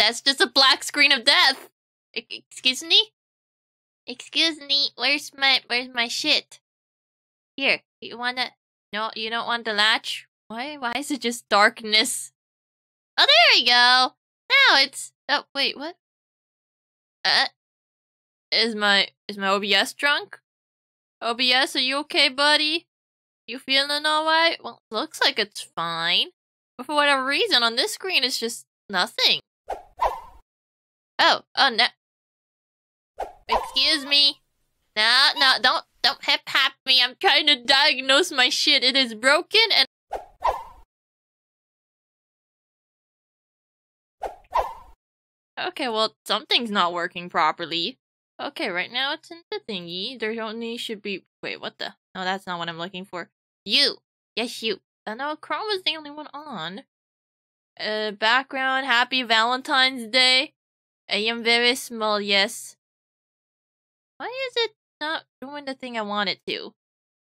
That's just a black screen of death. Excuse me? Excuse me, where's my where's my shit? Here, you wanna no, you don't want the latch? Why why is it just darkness? Oh there we go! Now it's oh wait, what? Uh is my is my OBS drunk? OBS, are you okay, buddy? You feeling alright? Well, looks like it's fine. But for whatever reason, on this screen, it's just nothing. Oh, oh no. Excuse me. No, no, don't, don't hip hop me. I'm trying to diagnose my shit. It is broken and. Okay, well, something's not working properly. Okay, right now it's in the thingy. There only should be. Wait, what the? No, that's not what I'm looking for. You! Yes, you. I know Chrome is the only one on. Uh, background, happy Valentine's Day. I am very small, yes. Why is it not doing the thing I want it to?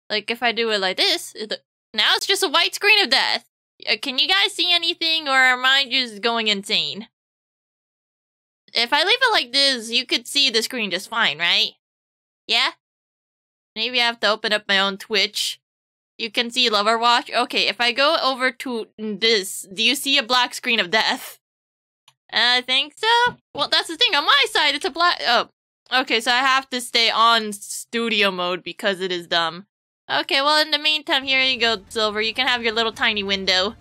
Like, if I do it like this, it, now it's just a white screen of death. Uh, can you guys see anything, or am I just going insane? If I leave it like this, you could see the screen just fine, right? Yeah? Maybe I have to open up my own Twitch. You can see Lover Watch. Okay, if I go over to this, do you see a black screen of death? I think so. Well, that's the thing. On my side, it's a black. Oh, okay. So I have to stay on studio mode because it is dumb. Okay. Well, in the meantime, here you go, Silver. You can have your little tiny window.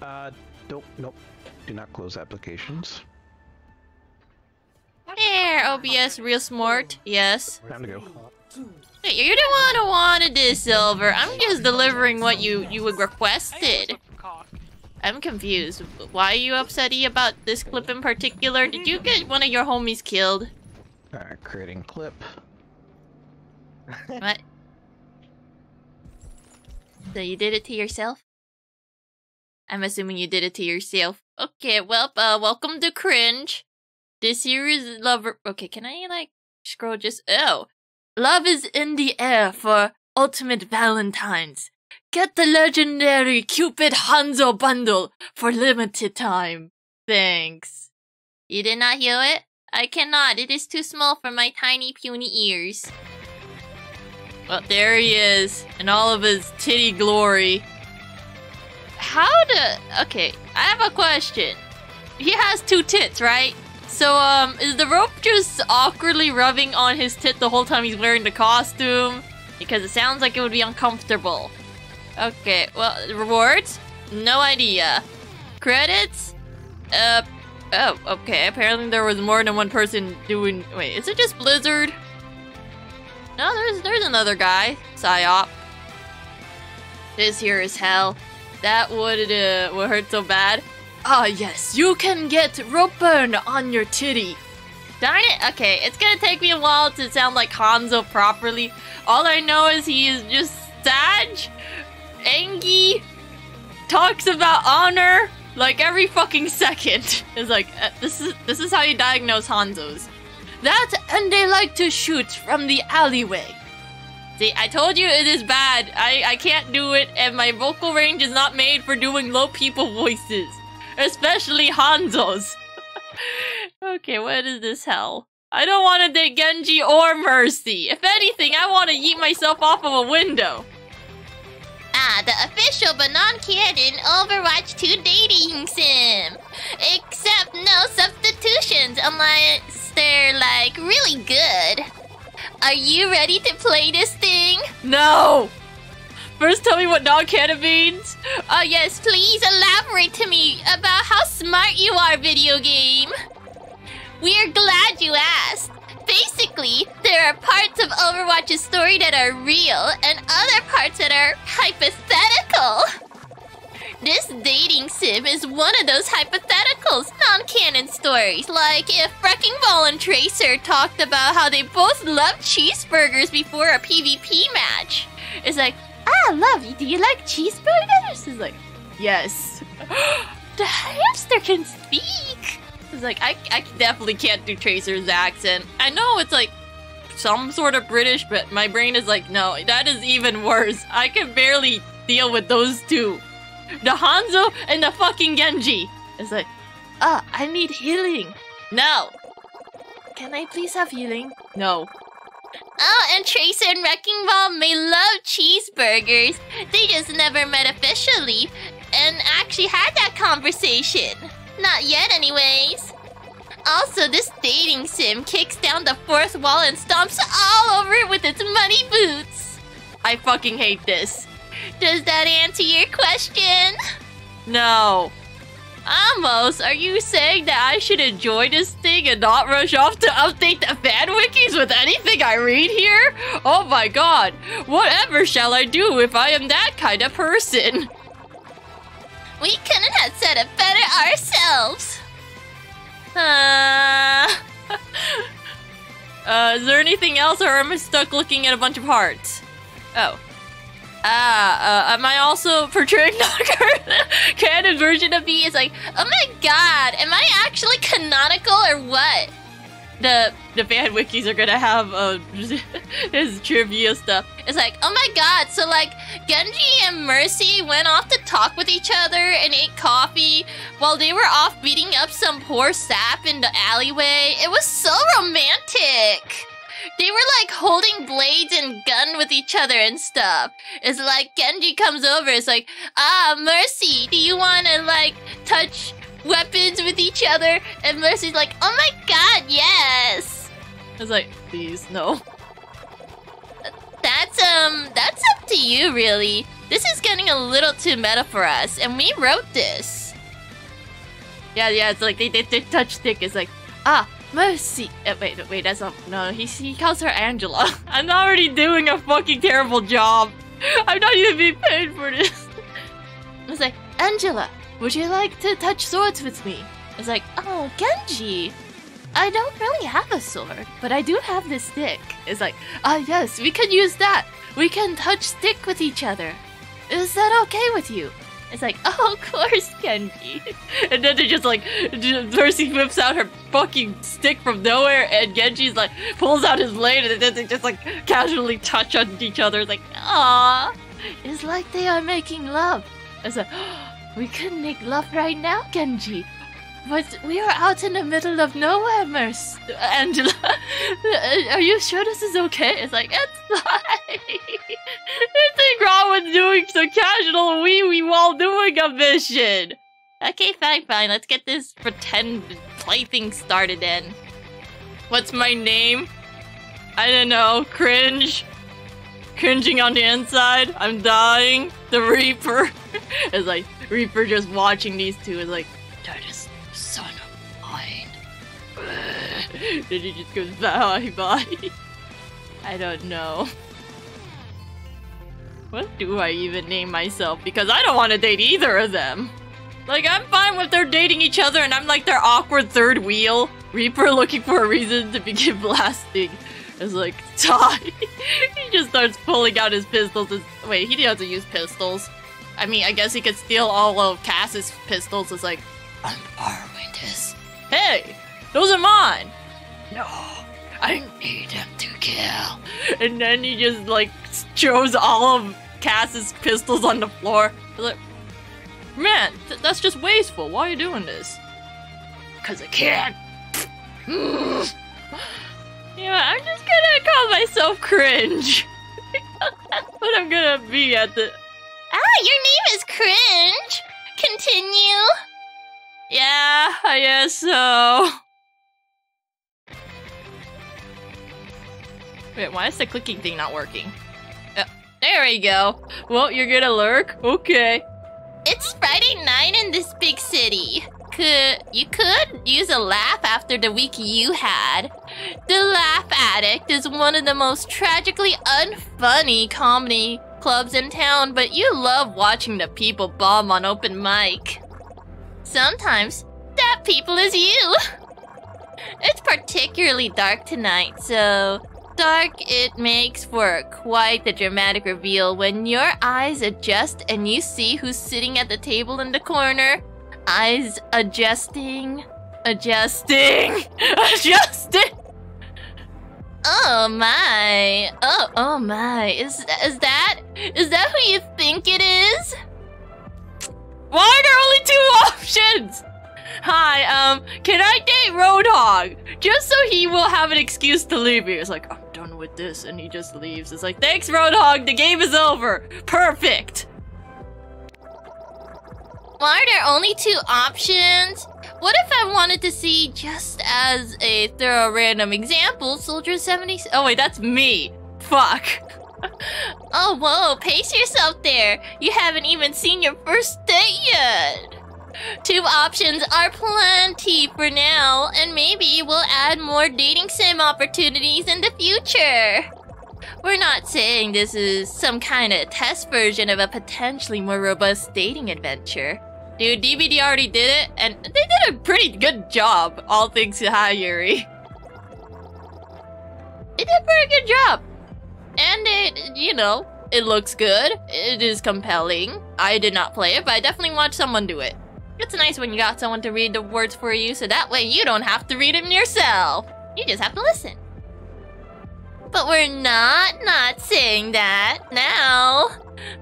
Uh, nope, nope. Do not close applications. There, OBS, real smart. Yes. Time to go. Hey, You're the one who wanted this, Silver. I'm just delivering what you you requested. I'm confused. Why are you upsetty about this clip in particular? Did you get one of your homies killed? Alright, creating clip. What? So you did it to yourself? I'm assuming you did it to yourself. Okay, well, uh, welcome to Cringe. This here is Lover. Okay, can I, like, scroll just. Oh! Love is in the air for Ultimate Valentines. Get the legendary Cupid Hanzo bundle for limited time. Thanks. You did not hear it? I cannot. It is too small for my tiny puny ears. Well, there he is, in all of his titty glory. How to... Okay, I have a question. He has two tits, right? So, um, is the rope just awkwardly rubbing on his tit the whole time he's wearing the costume? Because it sounds like it would be uncomfortable. Okay, well, rewards? No idea. Credits? Uh, oh, okay. Apparently there was more than one person doing... Wait, is it just Blizzard? No, there's there's another guy. Psyop. This here is hell. That would, uh, would hurt so bad. Ah, yes, you can get rope burn on your titty. Darn it. Okay, it's gonna take me a while to sound like Hanzo properly. All I know is he is just Sag, Engi, talks about honor like every fucking second. It's like uh, this is this is how you diagnose Hanzos. That and they like to shoot from the alleyway. See, I told you it is bad. I I can't do it, and my vocal range is not made for doing low people voices, especially Hanzo's. okay, what is this hell? I don't want to date Genji or Mercy. If anything, I want to yeet myself off of a window. Ah, the official but non-canon Overwatch 2 dating sim. Except no substitutions unless they're like really good. Are you ready to play this thing? No! First tell me what non-canon means. Oh yes, please elaborate to me about how smart you are, video game. We're glad you asked. Basically, there are parts of Overwatch's story that are real and other parts that are hypothetical. This dating sim is one of those hypotheticals, non-canon stories. Like if Wrecking Ball and Tracer talked about how they both love cheeseburgers before a PvP match. It's like, ah, love, you. do you like cheeseburgers? It's like, yes. the hamster can speak. It's like, I, I definitely can't do Tracer's accent. I know it's like some sort of British, but my brain is like, no, that is even worse. I can barely deal with those two. The Hanzo and the fucking Genji. It's like, Ah, I need healing. No. Can I please have healing? No. Oh, and Tracer and Wrecking Ball may love cheeseburgers. They just never met officially and actually had that conversation. Not yet, anyways. Also, this dating sim kicks down the fourth wall and stomps all over it with its muddy boots. I fucking hate this. Does that answer your question? No. Amos, are you saying that I should enjoy this thing and not rush off to update the fan wikis with anything I read here? Oh my god, whatever shall I do if I am that kind of person? We couldn't have said it better ourselves. Uh, uh, is there anything else or am I stuck looking at a bunch of hearts? Oh. Ah, uh, am I also portraying Knocker? Canon version of me is like, oh my god, am I actually canonical or what? The the fan wikis are gonna have uh, his trivia stuff. It's like, oh my god, so like Genji and Mercy went off to talk with each other and ate coffee while they were off beating up some poor sap in the alleyway. It was so romantic. They were like holding blades and gun with each other and stuff. It's like Genji comes over, it's like, ah, Mercy, do you wanna like touch weapons with each other? And Mercy's like, oh my god, yes. I was like, please, no. That's um that's up to you really. This is getting a little too meta for us, and we wrote this. Yeah, yeah, it's like they they, they touch stick is like, ah, Mercy. Uh, wait, wait, that's not. No, he, he calls her Angela. I'm already doing a fucking terrible job. I'm not even being paid for this. I was like, Angela, would you like to touch swords with me? It's like, oh, Genji. I don't really have a sword, but I do have this stick. It's like, ah, yes, we can use that. We can touch stick with each other. Is that okay with you? It's like, oh, of course, Genji. And then they just like, Mercy whips out her fucking stick from nowhere, and Genji's like, pulls out his blade, and then they just like casually touch on each other. It's like, ah, it's like they are making love. It's like, we can make love right now, Genji. But we are out in the middle of nowhere, Merce. Angela, are you sure this is okay? It's like, it's fine. Nothing wrong with doing some casual wee wee while doing a mission. Okay, fine, fine. Let's get this pretend plaything started then. What's my name? I don't know. Cringe. Cringing on the inside. I'm dying. The Reaper. is like, Reaper just watching these two is like, Titus son of mine. then he just goes bye bye. I don't know. What do I even name myself? Because I don't want to date either of them. Like, I'm fine with they're dating each other and I'm like their awkward third wheel. Reaper looking for a reason to begin blasting. It's like, die. he just starts pulling out his pistols. Wait, he doesn't have to use pistols. I mean, I guess he could steal all of Cass's pistols. It's like, I'm borrowing this. Hey, those are mine. No, I need him to kill. And then he just like throws all of Cass's pistols on the floor. Like, man, th that's just wasteful. Why are you doing this? Cause I can. Yeah, I'm just gonna call myself cringe. that's what I'm gonna be at the. Ah, your name is cringe. Continue. Yeah, I guess so. Wait, why is the clicking thing not working? Uh, there we go. Well, you're gonna lurk? Okay. It's Friday night in this big city. Could you could use a laugh after the week you had. The Laugh Addict is one of the most tragically unfunny comedy clubs in town, but you love watching the people bomb on open mic. Sometimes that people is you. It's particularly dark tonight, so dark it makes for quite the dramatic reveal when your eyes adjust and you see who's sitting at the table in the corner. Eyes adjusting, adjusting, adjusting. Oh my. Oh, oh my. Is is that is that who you think it is? Why are there only two options? Hi, um, can I date Roadhog? Just so he will have an excuse to leave me. It's like, I'm done with this, and he just leaves. It's like, thanks, Roadhog, the game is over. Perfect. Why are there only two options? What if I wanted to see, just as a thorough random example, Soldier 70... Oh wait, that's me. Fuck. oh, whoa, pace yourself there. You haven't even seen your first date yet. Two options are plenty for now, and maybe we'll add more dating sim opportunities in the future. We're not saying this is some kind of test version of a potentially more robust dating adventure. Dude, DBD already did it, and they did a pretty good job, all things to hi, Yuri. They did a pretty good job. And it, you know, it looks good. It is compelling. I did not play it, but I definitely watched someone do it. It's nice when you got someone to read the words for you, so that way you don't have to read them yourself. You just have to listen. But we're not not saying that now.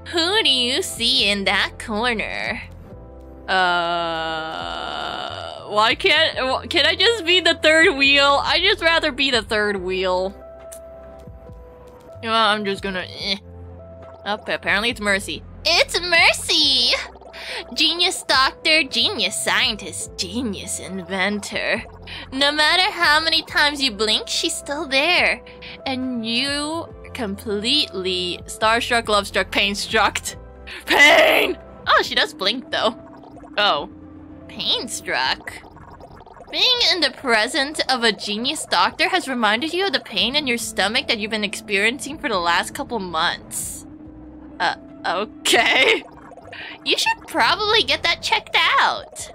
Who do you see in that corner? Uh, why can't can I just be the third wheel? I just rather be the third wheel. You know, I'm just gonna. Eh. Oh, apparently it's Mercy. It's Mercy. Genius doctor, genius scientist, genius inventor. No matter how many times you blink, she's still there, and you completely starstruck, lovestruck, pain struck. Pain. Oh, she does blink though. Oh. Pain struck? Being in the presence of a genius doctor has reminded you of the pain in your stomach that you've been experiencing for the last couple months. Uh, okay. You should probably get that checked out.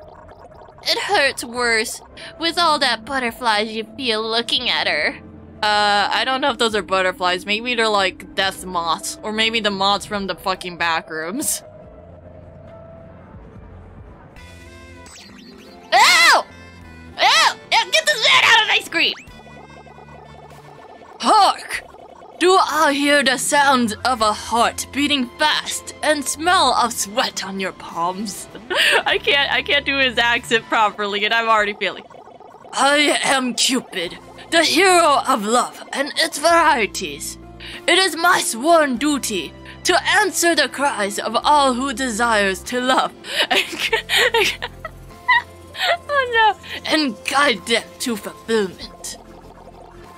It hurts worse with all that butterflies you feel looking at her. Uh, I don't know if those are butterflies. Maybe they're like death moths. Or maybe the moths from the fucking back I hear the sound of a heart beating fast and smell of sweat on your palms? I can't I can't do his accent properly and I'm already feeling. I am Cupid, the hero of love and its varieties. It is my sworn duty to answer the cries of all who desires to love. oh no! And guide them to fulfillment.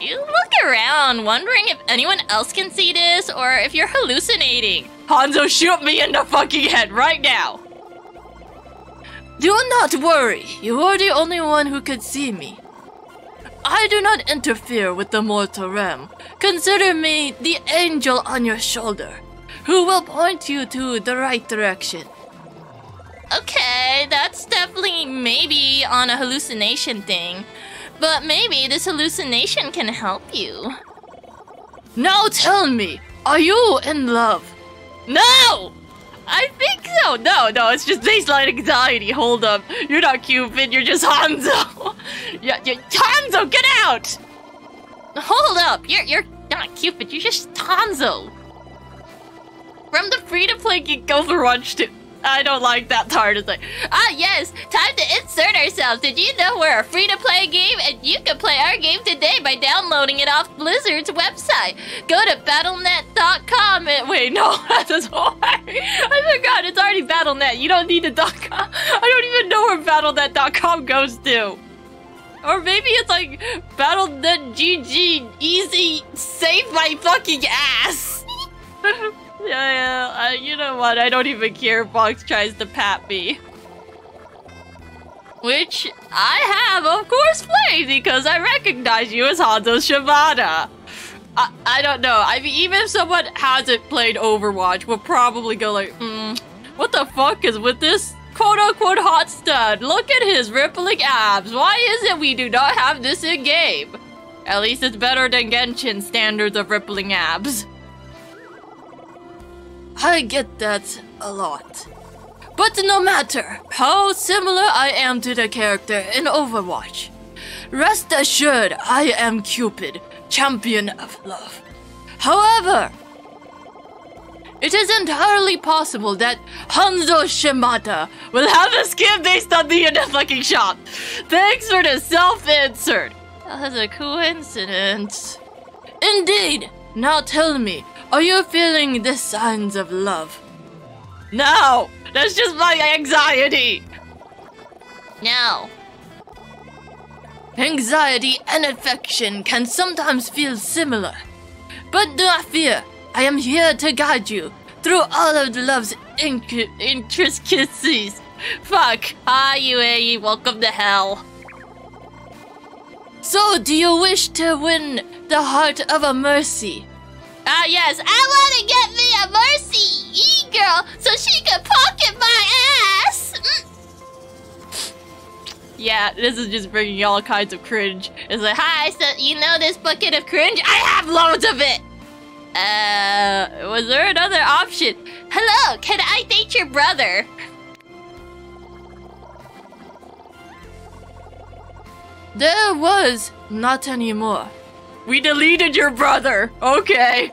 You look around, wondering if anyone else can see this or if you're hallucinating. Hanzo, shoot me in the fucking head right now! Do not worry, you are the only one who could see me. I do not interfere with the mortal realm. Consider me the angel on your shoulder, who will point you to the right direction. Okay, that's definitely maybe on a hallucination thing. But maybe this hallucination can help you. Now tell me, are you in love? No! I think so. No, no, it's just baseline anxiety. Hold up. You're not Cupid, you're just Hanzo. yeah, yeah, Hanzo, get out! Hold up. You're you're not Cupid, you're just Hanzo. From the free-to-play Geek Overwatch to I don't like that part. It's like, ah, yes, time to insert ourselves. Did you know we're a free to play game and you can play our game today by downloading it off Blizzard's website? Go to battle.net.com and wait, no, that's why. I forgot it's already battle.net. You don't need the .com. I don't even know where battle.net.com goes to. Or maybe it's like battle.gg easy save my fucking ass. Yeah, you know what? I don't even care if Fox tries to pat me. Which I have, of course, played because I recognize you as Hanzo Shimada. I, I don't know. I mean, even if someone hasn't played Overwatch, will probably go like, hmm, what the fuck is with this quote-unquote hot stud? Look at his rippling abs. Why is it we do not have this in-game? At least it's better than Genshin standards of rippling abs. I get that a lot. But no matter how similar I am to the character in Overwatch, rest assured I am Cupid, champion of love. However, it is entirely possible that Hanzo Shimada will have a skin based on the internet fucking shop. Thanks for the self-insert. That's a coincidence. Indeed. Now tell me, are you feeling the signs of love? No, that's just my anxiety. No. Anxiety and affection can sometimes feel similar. But do not fear, I am here to guide you through all of the love's inc- intricacies. Fuck. Hi, UAE, welcome to hell. So, do you wish to win the heart of a mercy? Ah, uh, yes, I want to get me a mercy e-girl so she can pocket my ass. Mm. Yeah, this is just bringing all kinds of cringe. It's like, hi, so you know this bucket of cringe? I have loads of it! Uh, was there another option? Hello, can I date your brother? There was, not anymore. We deleted your brother. Okay.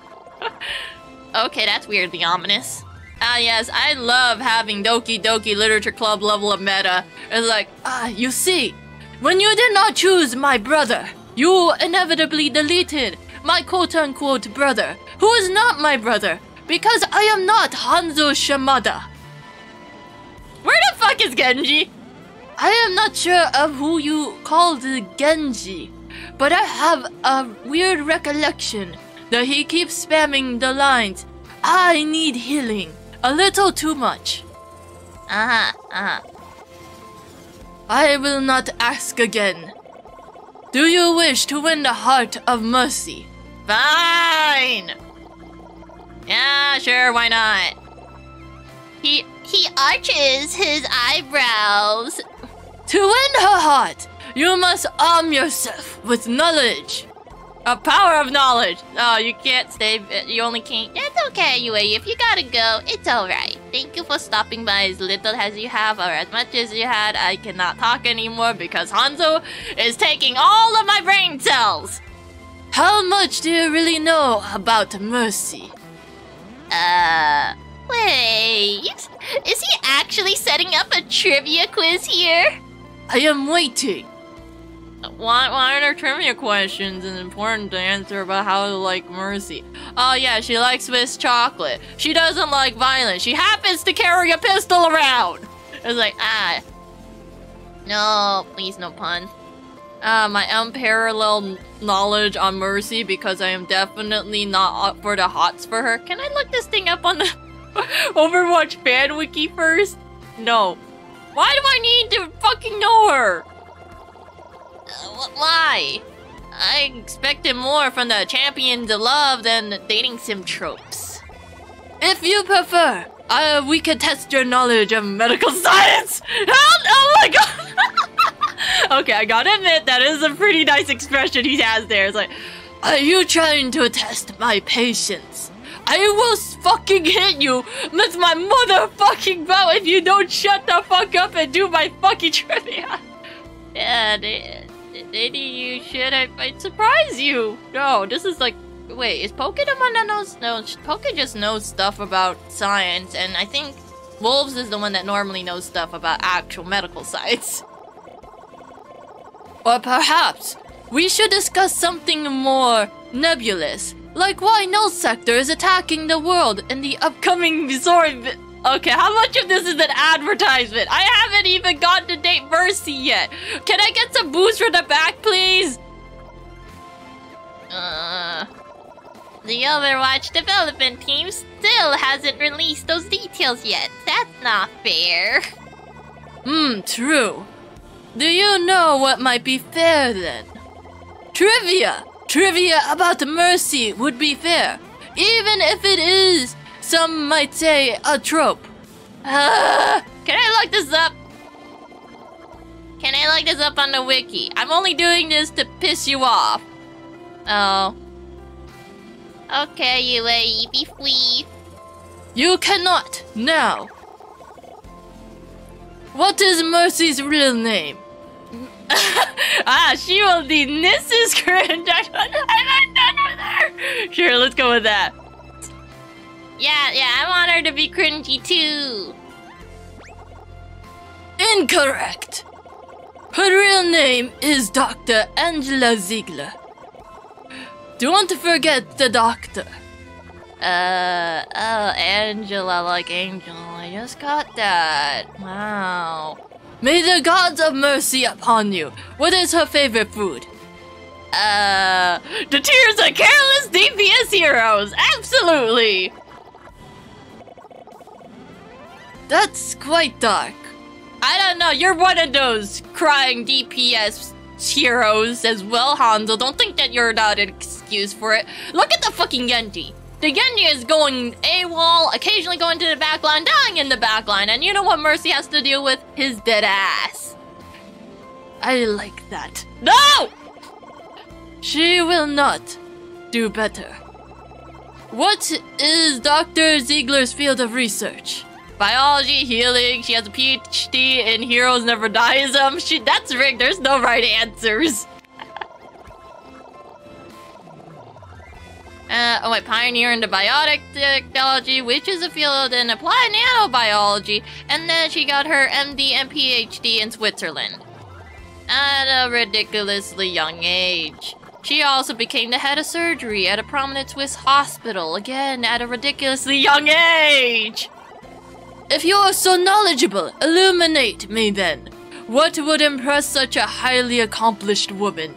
okay, that's weirdly ominous. Ah, yes, I love having Doki Doki Literature Club level of meta. It's like, ah, you see, when you did not choose my brother, you inevitably deleted my quote unquote brother, who is not my brother, because I am not Hanzo Shimada. Where the fuck is Genji? I am not sure of who you called the Genji, but I have a weird recollection that he keeps spamming the lines, I need healing. A little too much. Uh-huh, uh-huh. I will not ask again. Do you wish to win the heart of mercy? Fine! Yeah, sure, why not? He he arches his eyebrows. To win her heart, you must arm yourself with knowledge. A power of knowledge. Oh, you can't stay. You only can't. It's okay, UAE. If you gotta go, it's alright. Thank you for stopping by as little as you have or as much as you had. I cannot talk anymore because Hanzo is taking all of my brain cells. How much do you really know about Mercy? Uh, wait. Is he actually setting up a trivia quiz here? I am waiting. Why, why are there trivia questions and important to answer about how to like Mercy? Oh yeah, she likes Swiss chocolate. She doesn't like violence. She happens to carry a pistol around. It's like, ah. No, please no pun. Uh, my unparalleled knowledge on Mercy because I am definitely not up for the hots for her. Can I look this thing up on the Overwatch fan wiki first? No. Why do I need to fucking know her? Uh, why? I expected more from the champions of love than dating sim tropes. If you prefer, uh, we could test your knowledge of medical science! Help! Oh my god! okay, I gotta admit, that is a pretty nice expression he has there. It's like, are you trying to test my patience? I will fucking hit you with my motherfucking belt if you don't shut the fuck up and do my fucking trivia. Yeah, maybe you should. I might surprise you. No, this is like. Wait, is Poke the one that knows? No, Poke just knows stuff about science, and I think Wolves is the one that normally knows stuff about actual medical science. Or perhaps we should discuss something more nebulous, like why Null Sector is attacking the world in the upcoming Missouri. Okay, how much of this is an advertisement? I haven't even gotten to date Mercy yet. Can I get some boost from the back, please? Uh, the Overwatch development team still hasn't released those details yet. That's not fair. Hmm, true. Do you know what might be fair then? Trivia! Trivia about Mercy would be fair, even if it is some might say a trope. Uh, can I look this up? Can I look this up on the wiki? I'm only doing this to piss you off. Oh. Okay, you a be free. You cannot now. What is Mercy's real name? ah, she will be Mrs. Cringe. I'm done with her. Sure, let's go with that. Yeah, yeah, I want her to be cringy too. Incorrect. Her real name is Dr. Angela Ziegler. Don't forget the doctor. Uh, oh, Angela, like Angel. I just got that. Wow. May the gods of mercy upon you. What is her favorite food? Uh, the Tears of Careless DPS Heroes! Absolutely! That's quite dark. I don't know, you're one of those crying DPS heroes as well, Hanzo. Don't think that you're not an excuse for it. Look at the fucking Genji. The Genji is going AWOL, occasionally going to the backline, dying in the backline, and you know what Mercy has to deal with? His dead ass. I like that. No! She will not do better. What is Dr. Ziegler's field of research? Biology, healing, she has a PhD in Heroes Never Dieism. She that's rigged, there's no right answers. Uh, oh wait, pioneer into biotic technology, which is a field in applied nanobiology, and then she got her MD and PhD in Switzerland. At a ridiculously young age. She also became the head of surgery at a prominent Swiss hospital, again at a ridiculously young age! If you are so knowledgeable, illuminate me then. What would impress such a highly accomplished woman?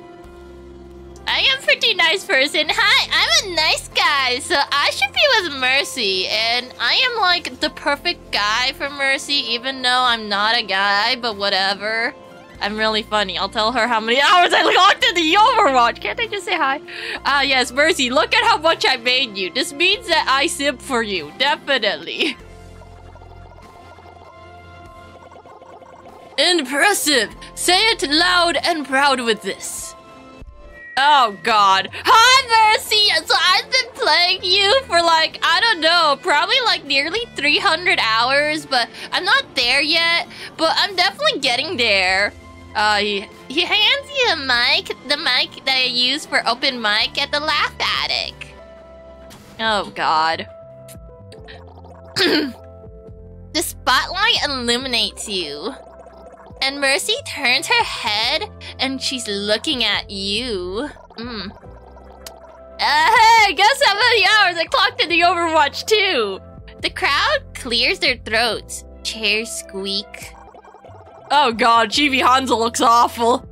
I am a pretty nice person. Hi, I'm a nice guy, so I should be with Mercy. And I am like the perfect guy for Mercy, even though I'm not a guy, but whatever. I'm really funny. I'll tell her how many hours I logged in the Overwatch. Can't I just say hi? Ah, uh, yes, Mercy, look at how much I made you. This means that I simp for you. Definitely. Impressive! Say it loud and proud with this. Oh god. Hi Mercy! So I've been playing you for like, I don't know, probably like nearly 300 hours, but I'm not there yet. But I'm definitely getting there. Uh, he, he hands you a mic, the mic that I use for open mic at the Laugh Attic. Oh god. the spotlight illuminates you. And Mercy turns her head and she's looking at you. Mm. Uh, hey, guess how many hours I clocked in the Overwatch too? The crowd clears their throats. Chairs squeak. Oh god, Chibi Hanzo looks awful.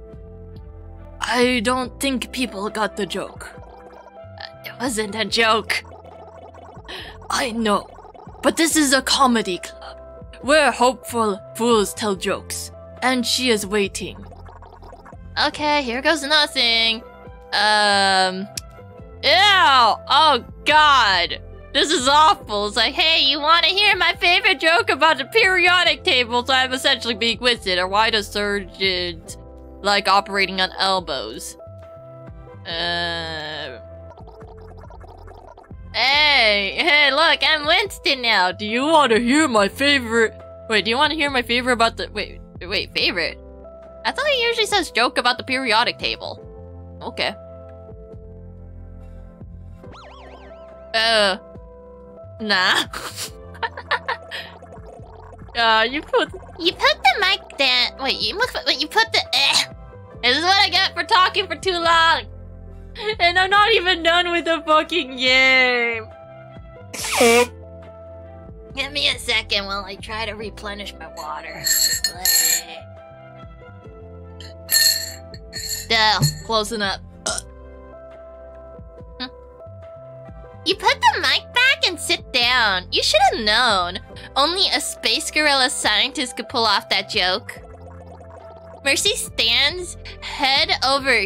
I don't think people got the joke. It wasn't a joke. I know, but this is a comedy club where hopeful fools tell jokes and she is waiting. Okay, here goes nothing. Um. Ew! Oh god! This is awful. It's like, hey, you want to hear my favorite joke about the periodic table? So I'm essentially being quizzed, or why do surgeons like operating on elbows? Uh. Hey, hey, look, I'm Winston now. Do you want to hear my favorite? Wait, do you want to hear my favorite about the? Wait, Wait, favorite? I thought he usually says joke about the periodic table. Okay. Uh. Nah. uh, you put you put the mic down. Wait, you put wait, you put the. Eh. This is what I get for talking for too long. And I'm not even done with the fucking game. Give me a second while I try to replenish my water. Yeah, closing up. You put the mic back and sit down. You should have known. Only a space gorilla scientist could pull off that joke. Mercy stands head over.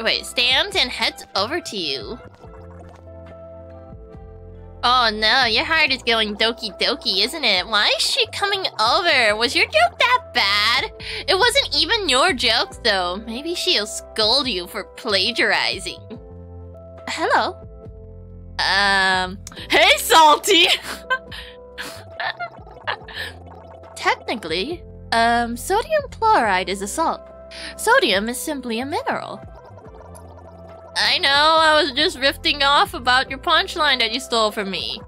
Wait, stands and heads over to you. Oh no, your heart is going doki doki, isn't it? Why is she coming over? Was your joke that bad? It wasn't even your joke though. Maybe she'll scold you for plagiarizing. Hello. Um, hey Salty! Technically, um, sodium chloride is a salt. Sodium is simply a mineral. I know, I was just riffing off about your punchline that you stole from me.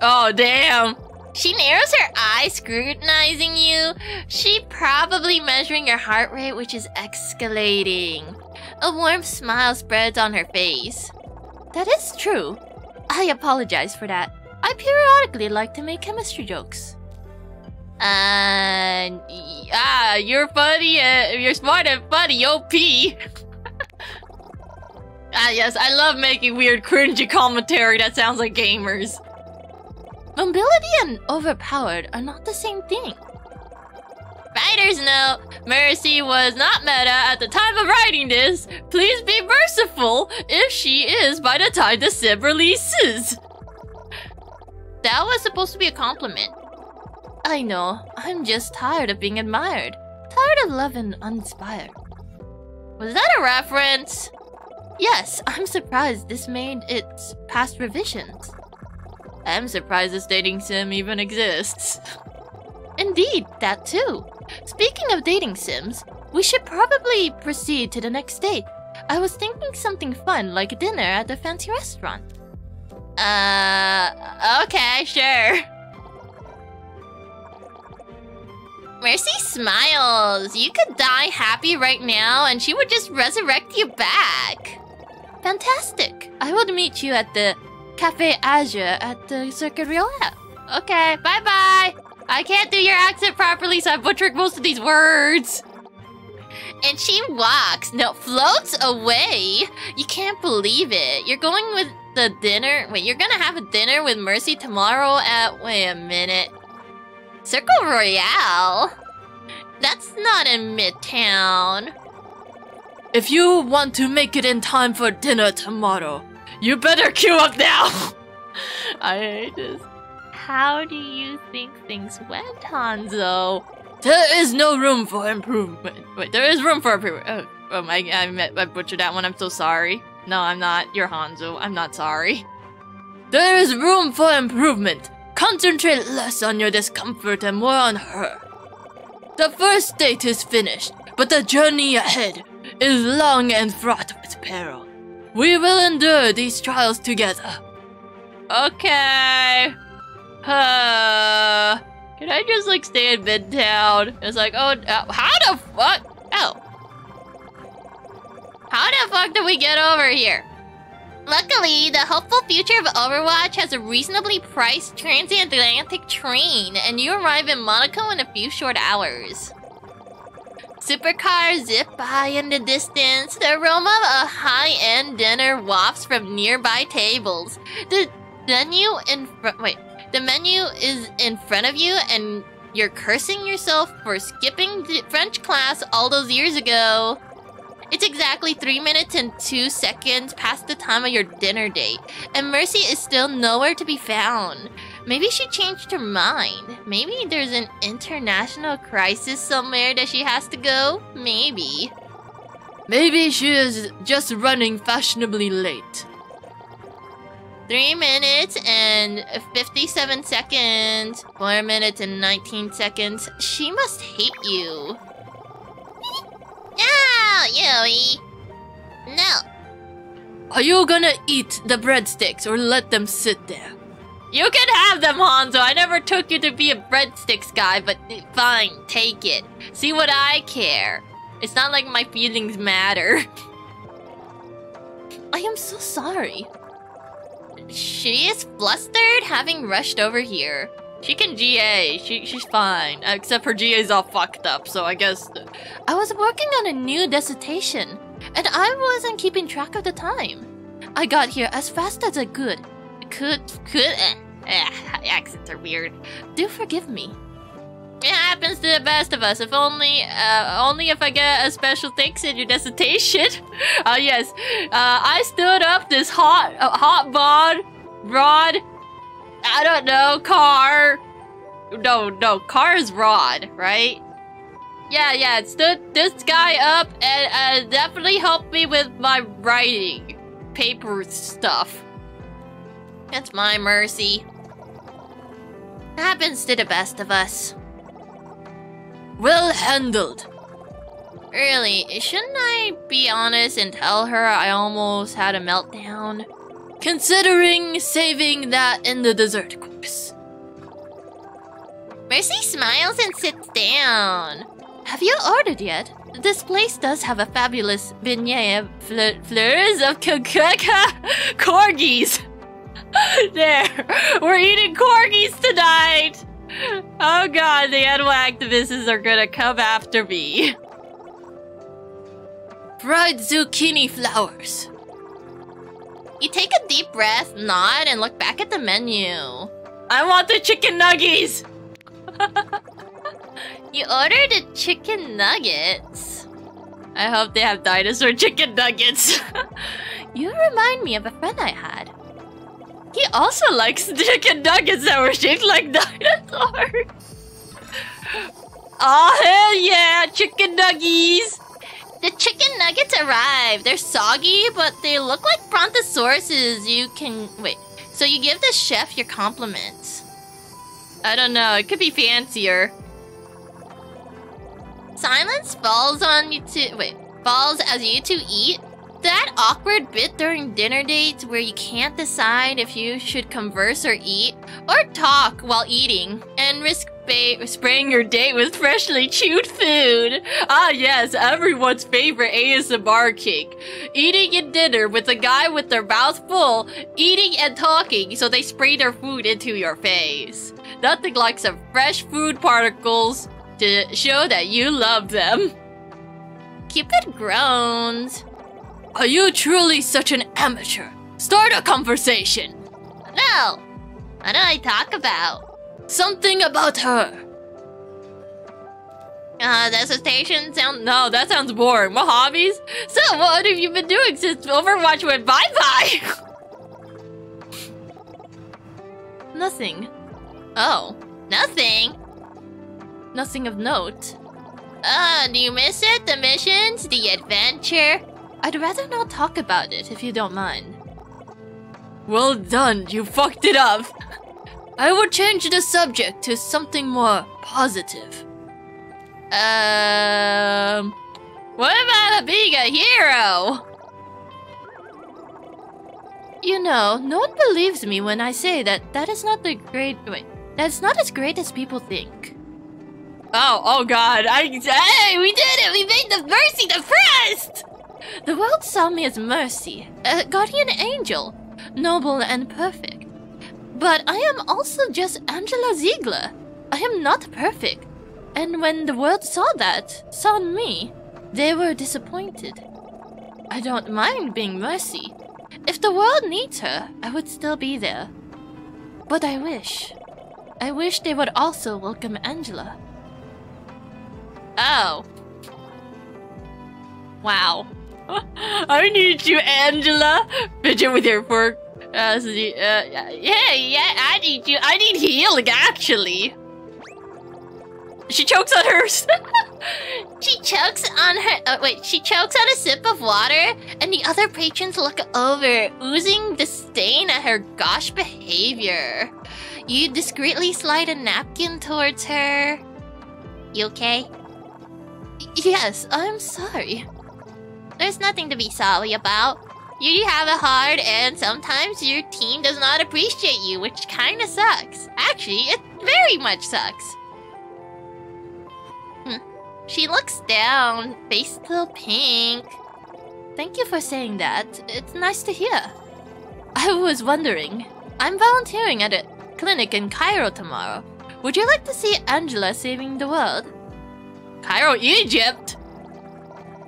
Oh, damn. She narrows her eyes, scrutinizing you. She probably measuring your heart rate, which is escalating. A warm smile spreads on her face. That is true. I apologize for that. I periodically like to make chemistry jokes. Uh, ah, you're funny. Uh, you're smart and funny. OP. ah, yes, I love making weird, cringy commentary that sounds like gamers. Mobility and overpowered are not the same thing. Writer's note: Mercy was not meta at the time of writing this. Please be merciful if she is by the time the sim releases. That was supposed to be a compliment. I know. I'm just tired of being admired. Tired of love and uninspired. Was that a reference? Yes, I'm surprised this made its past revisions. I'm surprised this dating sim even exists. Indeed, that too. Speaking of dating sims, we should probably proceed to the next date. I was thinking something fun like dinner at the fancy restaurant. Uh, okay, sure. Mercy smiles. You could die happy right now and she would just resurrect you back. Fantastic. I will meet you at the Cafe Azure at the Circuit Royale. Okay, bye bye. I can't do your accent properly, so I butchered most of these words. And she walks, no, floats away. You can't believe it. You're going with the dinner. Wait, you're gonna have a dinner with Mercy tomorrow at. Wait a minute. Circle Royale? That's not in Midtown. If you want to make it in time for dinner tomorrow, you better queue up now! I hate this. How do you think things went, Hanzo? There is no room for improvement. Wait, there is room for improvement. Oh, oh I, I, I butchered that one. I'm so sorry. No, I'm not. You're Hanzo. I'm not sorry. There is room for improvement. Concentrate less on your discomfort and more on her. The first date is finished, but the journey ahead is long and fraught with peril. We will endure these trials together. Okay. Uh, can I just like stay in Midtown? It's like, oh, how the fuck? Oh. How the fuck did we get over here? Luckily, the hopeful future of Overwatch has a reasonably priced transatlantic train, and you arrive in Monaco in a few short hours. Supercars zip by in the distance. The aroma of a high-end dinner wafts from nearby tables. The menu in front. Wait, the menu is in front of you, and you're cursing yourself for skipping the French class all those years ago. It's exactly 3 minutes and 2 seconds past the time of your dinner date, and Mercy is still nowhere to be found. Maybe she changed her mind. Maybe there's an international crisis somewhere that she has to go. Maybe. Maybe she is just running fashionably late. 3 minutes and 57 seconds. 4 minutes and 19 seconds. She must hate you. No, ah, Yui. No. Are you gonna eat the breadsticks or let them sit there? You can have them, Hanzo. I never took you to be a breadsticks guy, but fine, take it. See what I care. It's not like my feelings matter. I am so sorry. She is flustered having rushed over here. She can GA. She, she's fine. Except her GA's all fucked up, so I guess... I was working on a new dissertation, and I wasn't keeping track of the time. I got here as fast as I could. Could... could... Eh, eh, accents are weird. Do forgive me. It happens to the best of us. If only, uh, only if I get a special thanks in your dissertation. uh, yes. Uh, I stood up this hot, uh, hot bod, rod, I don't know, car. No, no, car is Rod, right? Yeah, yeah, stood this guy up and uh, definitely helped me with my writing paper stuff. That's my mercy. Happens to the best of us. Well handled. Really, shouldn't I be honest and tell her I almost had a meltdown? considering saving that in the dessert course. Mercy smiles and sits down. Have you ordered yet? This place does have a fabulous beignet of fl- fleurs of corgis. there, we're eating corgis tonight. Oh god, the animal activists are gonna come after me. Fried zucchini flowers. You take a deep breath, nod, and look back at the menu. I want the chicken nuggies. You ordered a chicken nuggets. I hope they have dinosaur chicken nuggets. You remind me of a friend I had. He also likes chicken nuggets that were shaped like dinosaurs. Oh hell yeah, chicken nuggies! The chicken nuggets arrive. They're soggy, but they look like brontosauruses. You can wait. So you give the chef your compliments. I don't know, it could be fancier. Silence falls on you two. Wait, falls as you two eat. That awkward bit during dinner dates where you can't decide if you should converse or eat, or talk while eating, and risk spraying your date with freshly chewed food. Ah, yes, everyone's favorite ASMR cake. Eating at dinner with a guy with their mouth full, eating and talking so they spray their food into your face. Nothing like some fresh food particles to show that you love them. Cupid groans. Are you truly such an amateur? Start a conversation. No! What do I talk about? Something about her. Uh, the dissertation sound. No, that sounds boring. What hobbies? So, what have you been doing since Overwatch went bye bye? Nothing. Oh, nothing? Nothing of note. Uh, do you miss it? The missions? The adventure? I'd rather not talk about it if you don't mind. Well done, you fucked it up. I will change the subject to something more positive. Um, what about being a hero? You know, no one believes me when I say that that is not the great. Wait, that's not as great as people think. Oh, oh god, I. Hey, we did it! We made the Mercy the first! The world saw me as Mercy, a guardian angel, noble and perfect. But I am also just Angela Ziegler. I am not perfect. And when the world saw that, saw me, they were disappointed. I don't mind being Mercy. If the world needs her, I would still be there. But I wish. I wish they would also welcome Angela. Oh. Wow. I need you, Angela. Fidget with your fork. Uh, uh, Yeah, yeah, I need you. I need healing, actually. she chokes on hers. She chokes on her. Uh, wait, she chokes on a sip of water, and the other patrons look over, oozing disdain at her gosh behavior. You discreetly slide a napkin towards her. You okay? yes, I'm sorry. There's nothing to be sorry about. You have it hard, and sometimes your team does not appreciate you, which kinda sucks. Actually, it very much sucks. Hmm. She looks down, face still pink. Thank you for saying that. It's nice to hear. I was wondering. I'm volunteering at a clinic in Cairo tomorrow. Would you like to see Angela saving the world? Cairo, Egypt?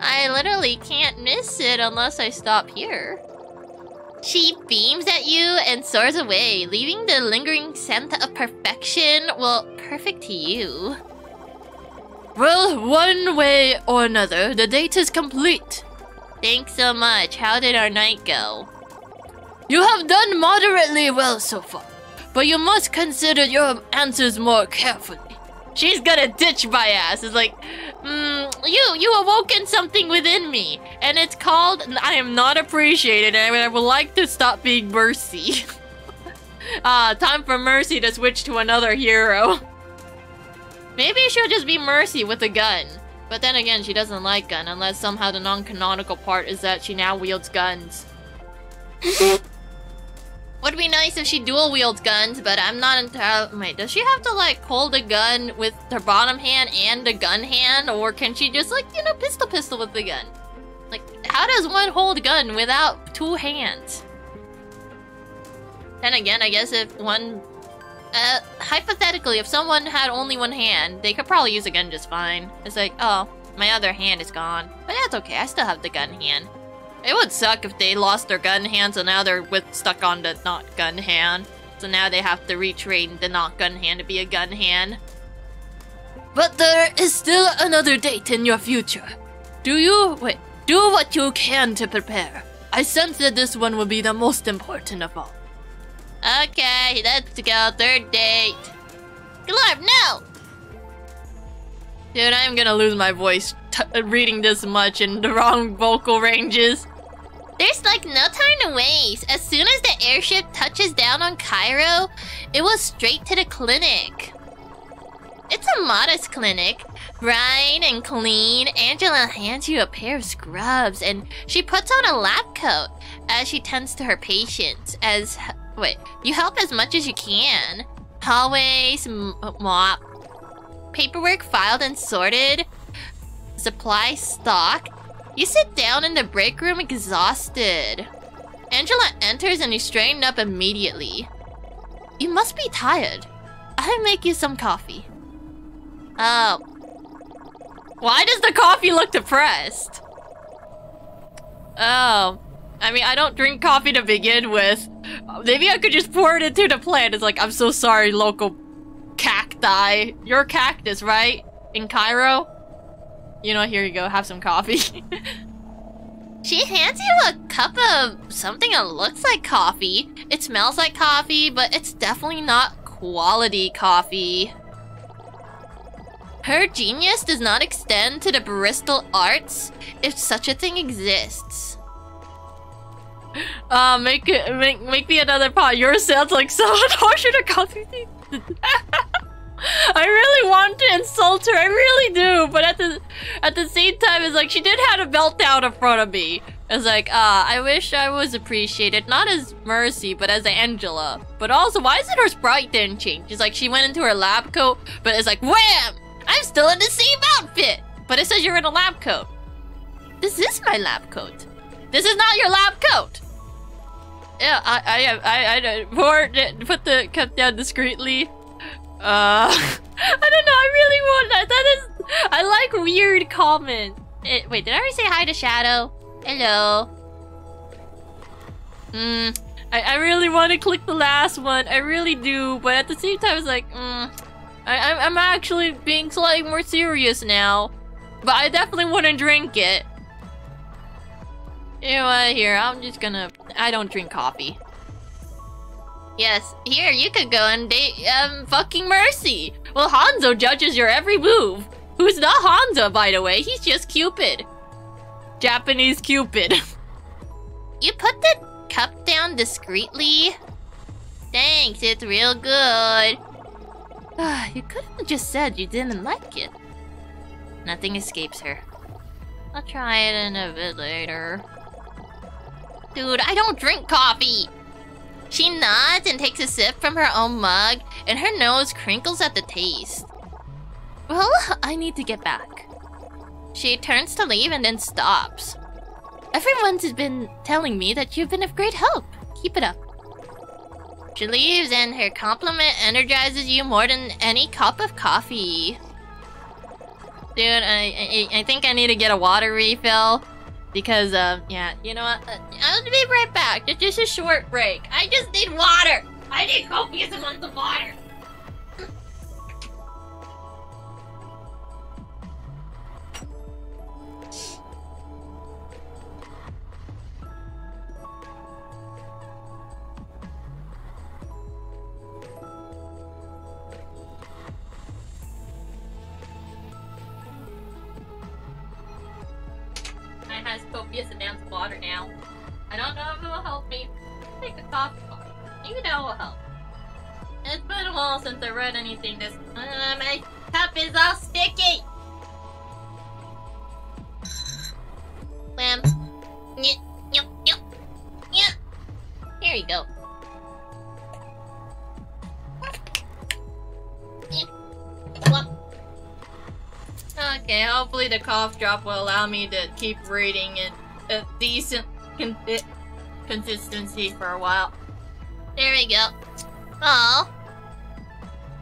I literally can't miss it unless I stop here. She beams at you and soars away, leaving the lingering scent of perfection, well, perfect to you. Well, one way or another, the date is complete. Thanks so much. How did our night go? You have done moderately well so far, but you must consider your answers more carefully. She's gonna ditch my ass. It's like, mm, you, you awoken something within me, and it's called I am not appreciated, and I would like to stop being Mercy. Ah, time for Mercy to switch to another hero. Maybe she'll just be Mercy with a gun. But then again, she doesn't like gun unless somehow the non-canonical part is that she now wields guns. Would be nice if she dual wields guns, but I'm not entirely. Wait, does she have to like hold a gun with her bottom hand and a gun hand, or can she just like you know pistol pistol with the gun? Like, how does one hold a gun without two hands? Then again, I guess if one, uh, hypothetically, if someone had only one hand, they could probably use a gun just fine. It's like, oh, my other hand is gone, but that's okay. I still have the gun hand. It would suck if they lost their gun hand, so now they're with stuck on the not gun hand. So now they have to retrain the not gun hand to be a gun hand. But there is still another date in your future. Do you wait? Do what you can to prepare. I sense that this one will be the most important of all. Okay, let's go. Third date. Glorp, no! Dude, I'm gonna lose my voice reading this much in the wrong vocal ranges. There's like no time to waste. As soon as the airship touches down on Cairo, it was straight to the clinic. It's a modest clinic. Bright and clean, Angela hands you a pair of scrubs and she puts on a lab coat as she tends to her patients. As wait, you help as much as you can. Hallways, mop, paperwork filed and sorted, supply stock, you sit down in the break room exhausted. Angela enters and you straighten up immediately. You must be tired. I'll make you some coffee. Oh. Why does the coffee look depressed? Oh. I mean, I don't drink coffee to begin with. Maybe I could just pour it into the plant. It's like, I'm so sorry, local cacti. You're cactus, right? In Cairo? You know, here you go, have some coffee. she hands you a cup of something that looks like coffee. It smells like coffee, but it's definitely not quality coffee. Her genius does not extend to the Bristol arts, if such a thing exists. Uh, make it, make, make me another pot. Yours sounds like someone ordered a coffee. I really want to insult her, I really do, but at the at the same time, it's like she did have a meltdown in front of me. It's like, ah, uh, I wish I was appreciated, not as Mercy, but as Angela. But also, why is it her sprite didn't change? It's like she went into her lab coat, but it's like, wham! I'm still in the same outfit! But it says you're in a lab coat. This is my lab coat. This is not your lab coat! Yeah, I, I, I, I, I put the cup down discreetly. Uh, I don't know. I really want that. That is, I like weird comments. It, wait, did I already say hi to Shadow? Hello. Hmm. I, I really want to click the last one. I really do, but at the same time, it's like, hmm. I, I'm actually being slightly more serious now. But I definitely want to drink it. You know what? Here, I'm just gonna. I don't drink coffee. Yes, here, you could go and date, um, fucking Mercy. Well, Hanzo judges your every move. Who's not Hanzo, by the way? He's just Cupid. Japanese Cupid. you put the cup down discreetly? Thanks, it's real good. you could have just said you didn't like it. Nothing escapes her. I'll try it in a bit later. Dude, I don't drink coffee! She nods and takes a sip from her own mug, and her nose crinkles at the taste. Well, I need to get back. She turns to leave and then stops. Everyone's been telling me that you've been of great help. Keep it up. She leaves and her compliment energizes you more than any cup of coffee. Dude, I, I, I think I need to get a water refill. Because, uh, yeah, you know what? Uh, I'll be right back. It's just a short break. I just need water. I need copious amounts of water. has copious amounts of water now. I don't know if it will help me. Take a cough. You know it will help. It's been a while since I read anything this- uh, My cup is all sticky! Lamb. Yep. Yep. Yep. nyeh. You go. Okay, hopefully the cough drop will allow me to keep reading it a decent con- consistency for a while. There we go. Oh.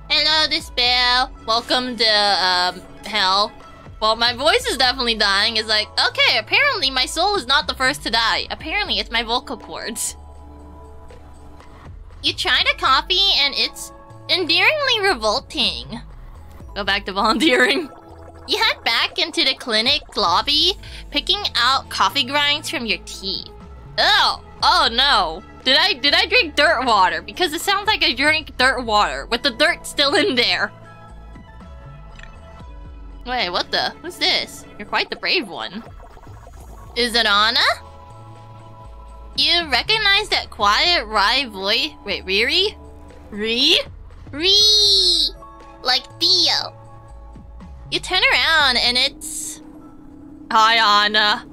Hello, Despair. Welcome to, um, hell. Well, my voice is definitely dying. It's like, okay, apparently my soul is not the first to die. Apparently it's my vocal cords. You tried a coffee and it's endearingly revolting. Go back to volunteering. You head back into the clinic lobby, picking out coffee grinds from your teeth. Oh, oh no. Did I did I drink dirt water? Because it sounds like I drank dirt water with the dirt still in there. Wait, what the? Who's this? You're quite the brave one. Is it Ana? You recognize that quiet, wry voice? Wait, Riri? Ree? Ree! Like Theo. You turn around and it's... Hi, Ana.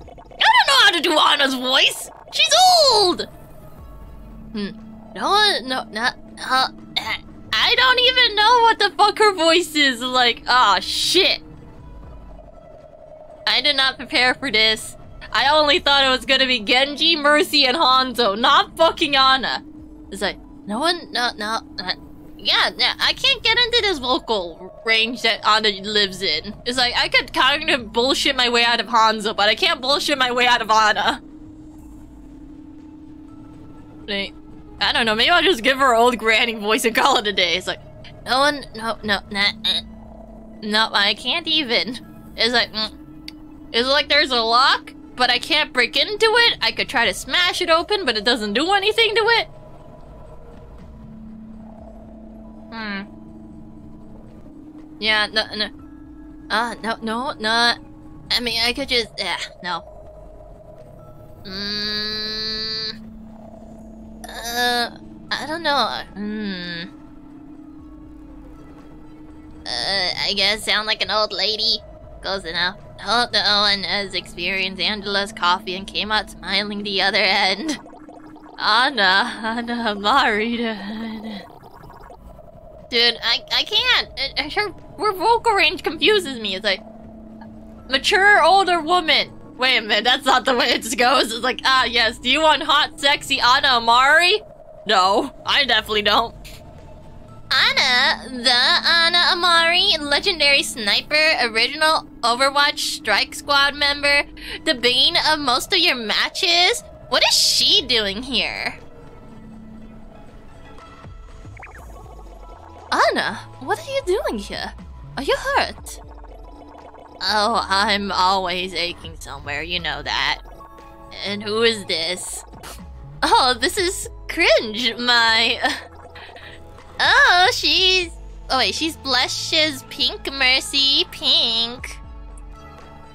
I don't know how to do Ana's voice! She's old! Hmm. No, no, not... Uh, I don't even know what the fuck her voice is like. Ah, oh, shit. I did not prepare for this. I only thought it was gonna be Genji, Mercy, and Hanzo, not fucking Ana. It's like, no one, no, no, yeah, yeah, I can't get into this vocal range that Ana lives in. It's like, I could kind of bullshit my way out of Hanzo, but I can't bullshit my way out of Ana. Like, I don't know, maybe I'll just give her old granny voice and call it a day. It's like, no one, no, no, nah, uh, no, I can't even. It's like, mm. it's like there's a lock, but I can't break into it. I could try to smash it open, but it doesn't do anything to it. Hmm. Yeah, no, no. Uh, no, no, no. I mean, I could just, yeah, no. Hmm. Uh, I don't know. Hmm. Uh, I guess sound like an old lady. Close enough. Hope the Owen has experienced Angela's coffee and came out smiling the other end. Ana, Ana, Marita. Dude, I, I can't. Her, her vocal range confuses me. It's like, mature older woman. Wait a minute, that's not the way it goes. It's like, ah, yes, do you want hot, sexy Ana Amari? No, I definitely don't. Ana, the Ana Amari, legendary sniper, original Overwatch Strike Squad member, the bane of most of your matches? What is she doing here? Ana, what are you doing here? Are you hurt? Oh, I'm always aching somewhere, you know that. And who is this? Oh, this is Cringe, my... Oh, she's... Oh wait, she's Blushes Pink Mercy Pink.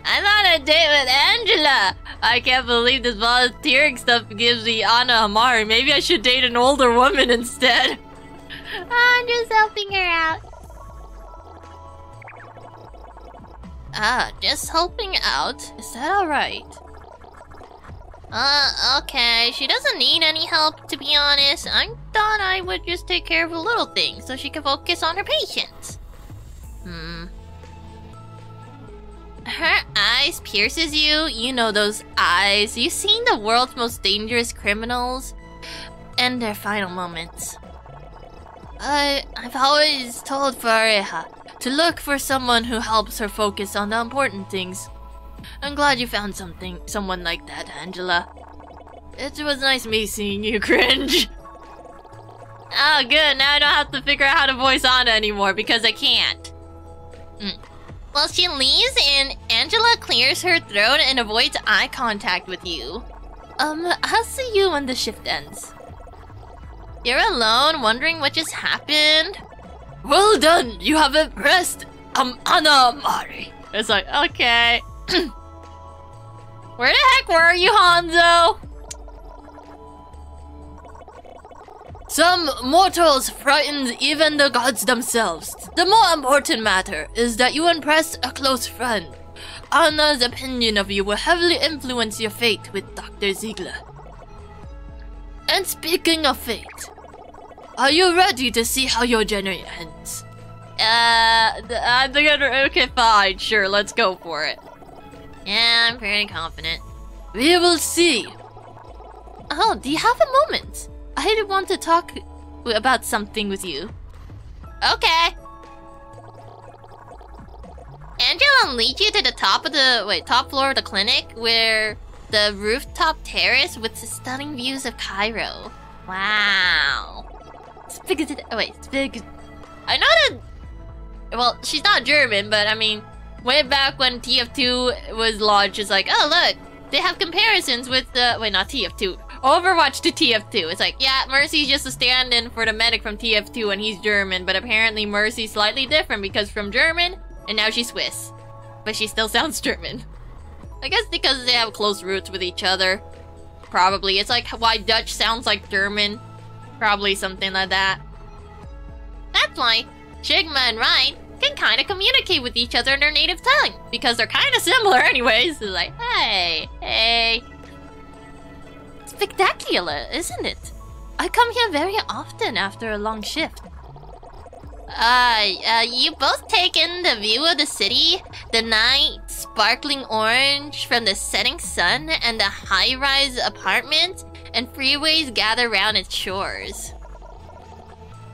I'm on a date with Angela! I can't believe this volunteering stuff gives me Ana Amari. Maybe I should date an older woman instead. I'm just helping her out. Ah, just helping out? Is that alright? Uh, okay. She doesn't need any help, to be honest. I thought I would just take care of the little thing so she can focus on her patients. Hmm. Her eyes pierces you. You know those eyes. You've seen the world's most dangerous criminals and their final moments. I, I've always told Fareeha to look for someone who helps her focus on the important things. I'm glad you found something, someone like that, Angela. It was nice me seeing you cringe. Oh, good. Now I don't have to figure out how to voice Ana anymore because I can't. Mm. Well, she leaves and Angela clears her throat and avoids eye contact with you. Um, I'll see you when the shift ends. You're alone, wondering what just happened? Well done! You have impressed um, Ana Amari. It's like, okay. Where the heck were you, Hanzo? Some mortals frighten even the gods themselves. The more important matter is that you impress a close friend. Ana's opinion of you will heavily influence your fate with Dr. Ziegler. And speaking of fate, are you ready to see how your journey ends? Uh, I'm gonna. Okay, fine, sure, let's go for it. Yeah, I'm pretty confident. We will see. Oh, do you have a moment? I want to talk about something with you. Okay. Angela will lead you to the top of the wait top floor of the clinic, where the rooftop terrace with the stunning views of Cairo. Wow. Oh, wait, I know that. Well, she's not German, but I mean, way back when TF2 was launched, it's like, oh look, they have comparisons with the wait, not TF2, Overwatch to TF2. It's like, yeah, Mercy's just a stand-in for the medic from TF2, and he's German, but apparently Mercy's slightly different because from German, and now she's Swiss, but she still sounds German. I guess because they have close roots with each other. Probably. It's like why Dutch sounds like German. Probably something like that. That's why Sigma and Ryan can kind of communicate with each other in their native tongue. Because they're kind of similar anyways. It's like, hey, hey. Spectacular, isn't it? I come here very often after a long shift. Uh, uh, you both take in the view of the city, the night sparkling orange from the setting sun, and the high-rise apartment and freeways gather around its shores.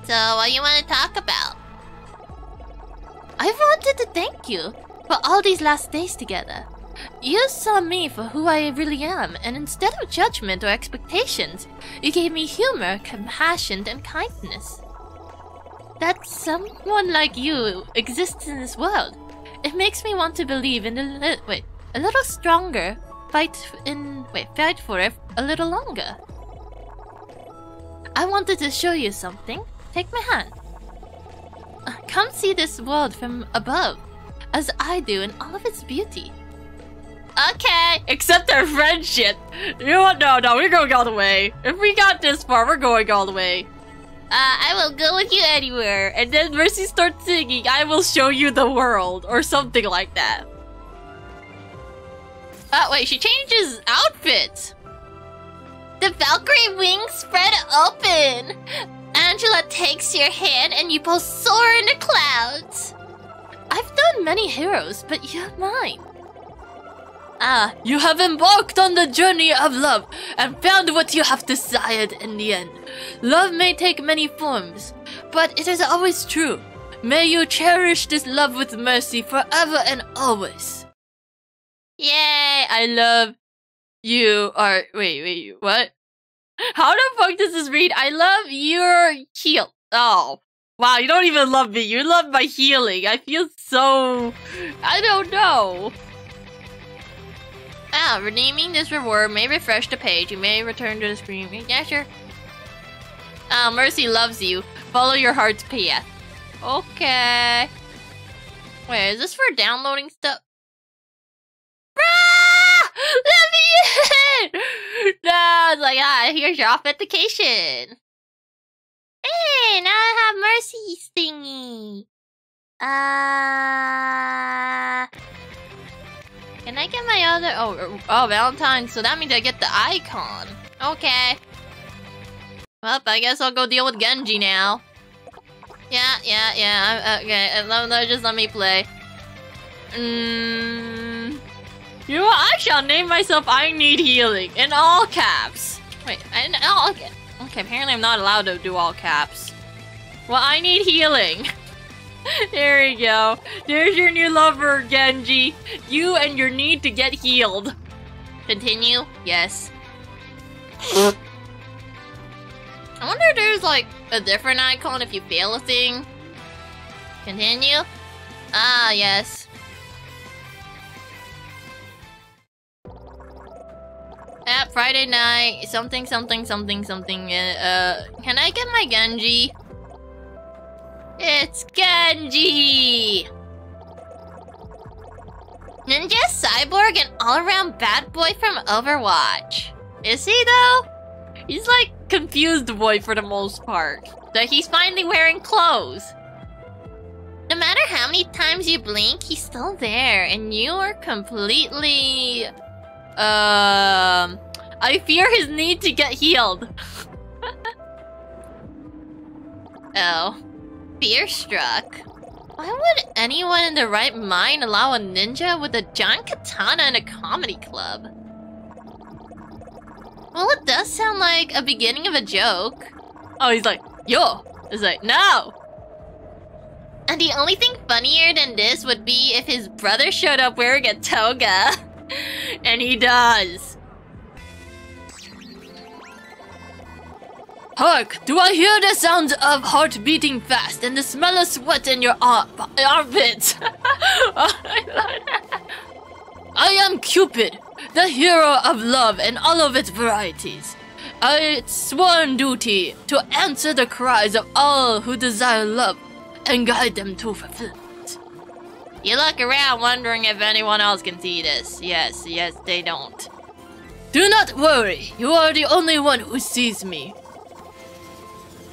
So, what you want to talk about? I wanted to thank you for all these last days together. You saw me for who I really am, and instead of judgment or expectations, you gave me humor, compassion, and kindness. That someone like you exists in this world. It makes me want to believe in a wait, a little stronger. Fight in wait, fight for it a little longer. I wanted to show you something. Take my hand. Uh, Come see this world from above, as I do in all of its beauty. Okay. Except our friendship. You know what? No, no, we're going all the way. If we got this far, we're going all the way. Uh, I will go with you anywhere. And then Mercy starts singing, I will show you the world, or something like that. Oh, wait, she changes outfit. The Valkyrie wings spread open. Angela takes your hand and you both soar in the clouds. I've known many heroes, but you're mine. Ah, you have embarked on the journey of love and found what you have desired in the end. Love may take many forms, but it is always true. May you cherish this love with mercy forever and always. Yay! I love you are wait, wait, what? How the fuck does this read? I love your heal. Oh. Wow, you don't even love me. You love my healing. I feel so I don't know. Ah, redeeming this reward may refresh the page. You may return to the screen. Yeah, sure. Ah, Mercy loves you. Follow your heart's path. Okay. Wait, is this for downloading stuff? Bruh! Let me in! No, it's like, ah, here's your authentication. Hey, now I have Mercy's thingy. Uh... Can I get my other... Oh, oh, Valentine. So that means I get the icon. Okay. Well, I guess I'll go deal with Genji now. Yeah, yeah, yeah. Okay, let- just let me play. Mm, You know what? I shall name myself I need healing in all caps. wait, I, oh, okay. Okay, apparently I'm not allowed to do all caps. Well, I need healing. there you go. There's your new lover, Genji. You and your need to get healed. Continue? Yes. I wonder if there's like a different icon if you fail a thing. Continue? Ah, yes. At Friday night, something, something, something, something. Uh, uh, can I get my Genji? It's Genji! Ninja, cyborg, and all-around bad boy from Overwatch. Is he though? He's like confused boy for the most part. That he's finally wearing clothes. No matter how many times you blink, he's still there, and you are completely. Um, I fear his need to get healed. Oh. Fear struck. Why would anyone in their right mind allow a ninja with a giant katana in a comedy club? Well, it does sound like a beginning of a joke. Oh, he's like, yo. It's like, no. And the only thing funnier than this would be if his brother showed up wearing a toga. and he does. Hark! Do I hear the sound of heart beating fast and the smell of sweat in your ar- armpits? I am Cupid, the hero of love in all of its varieties. It's sworn duty to answer the cries of all who desire love and guide them to fulfillment. You look around wondering if anyone else can see this. Yes, yes, they don't. Do not worry, you are the only one who sees me.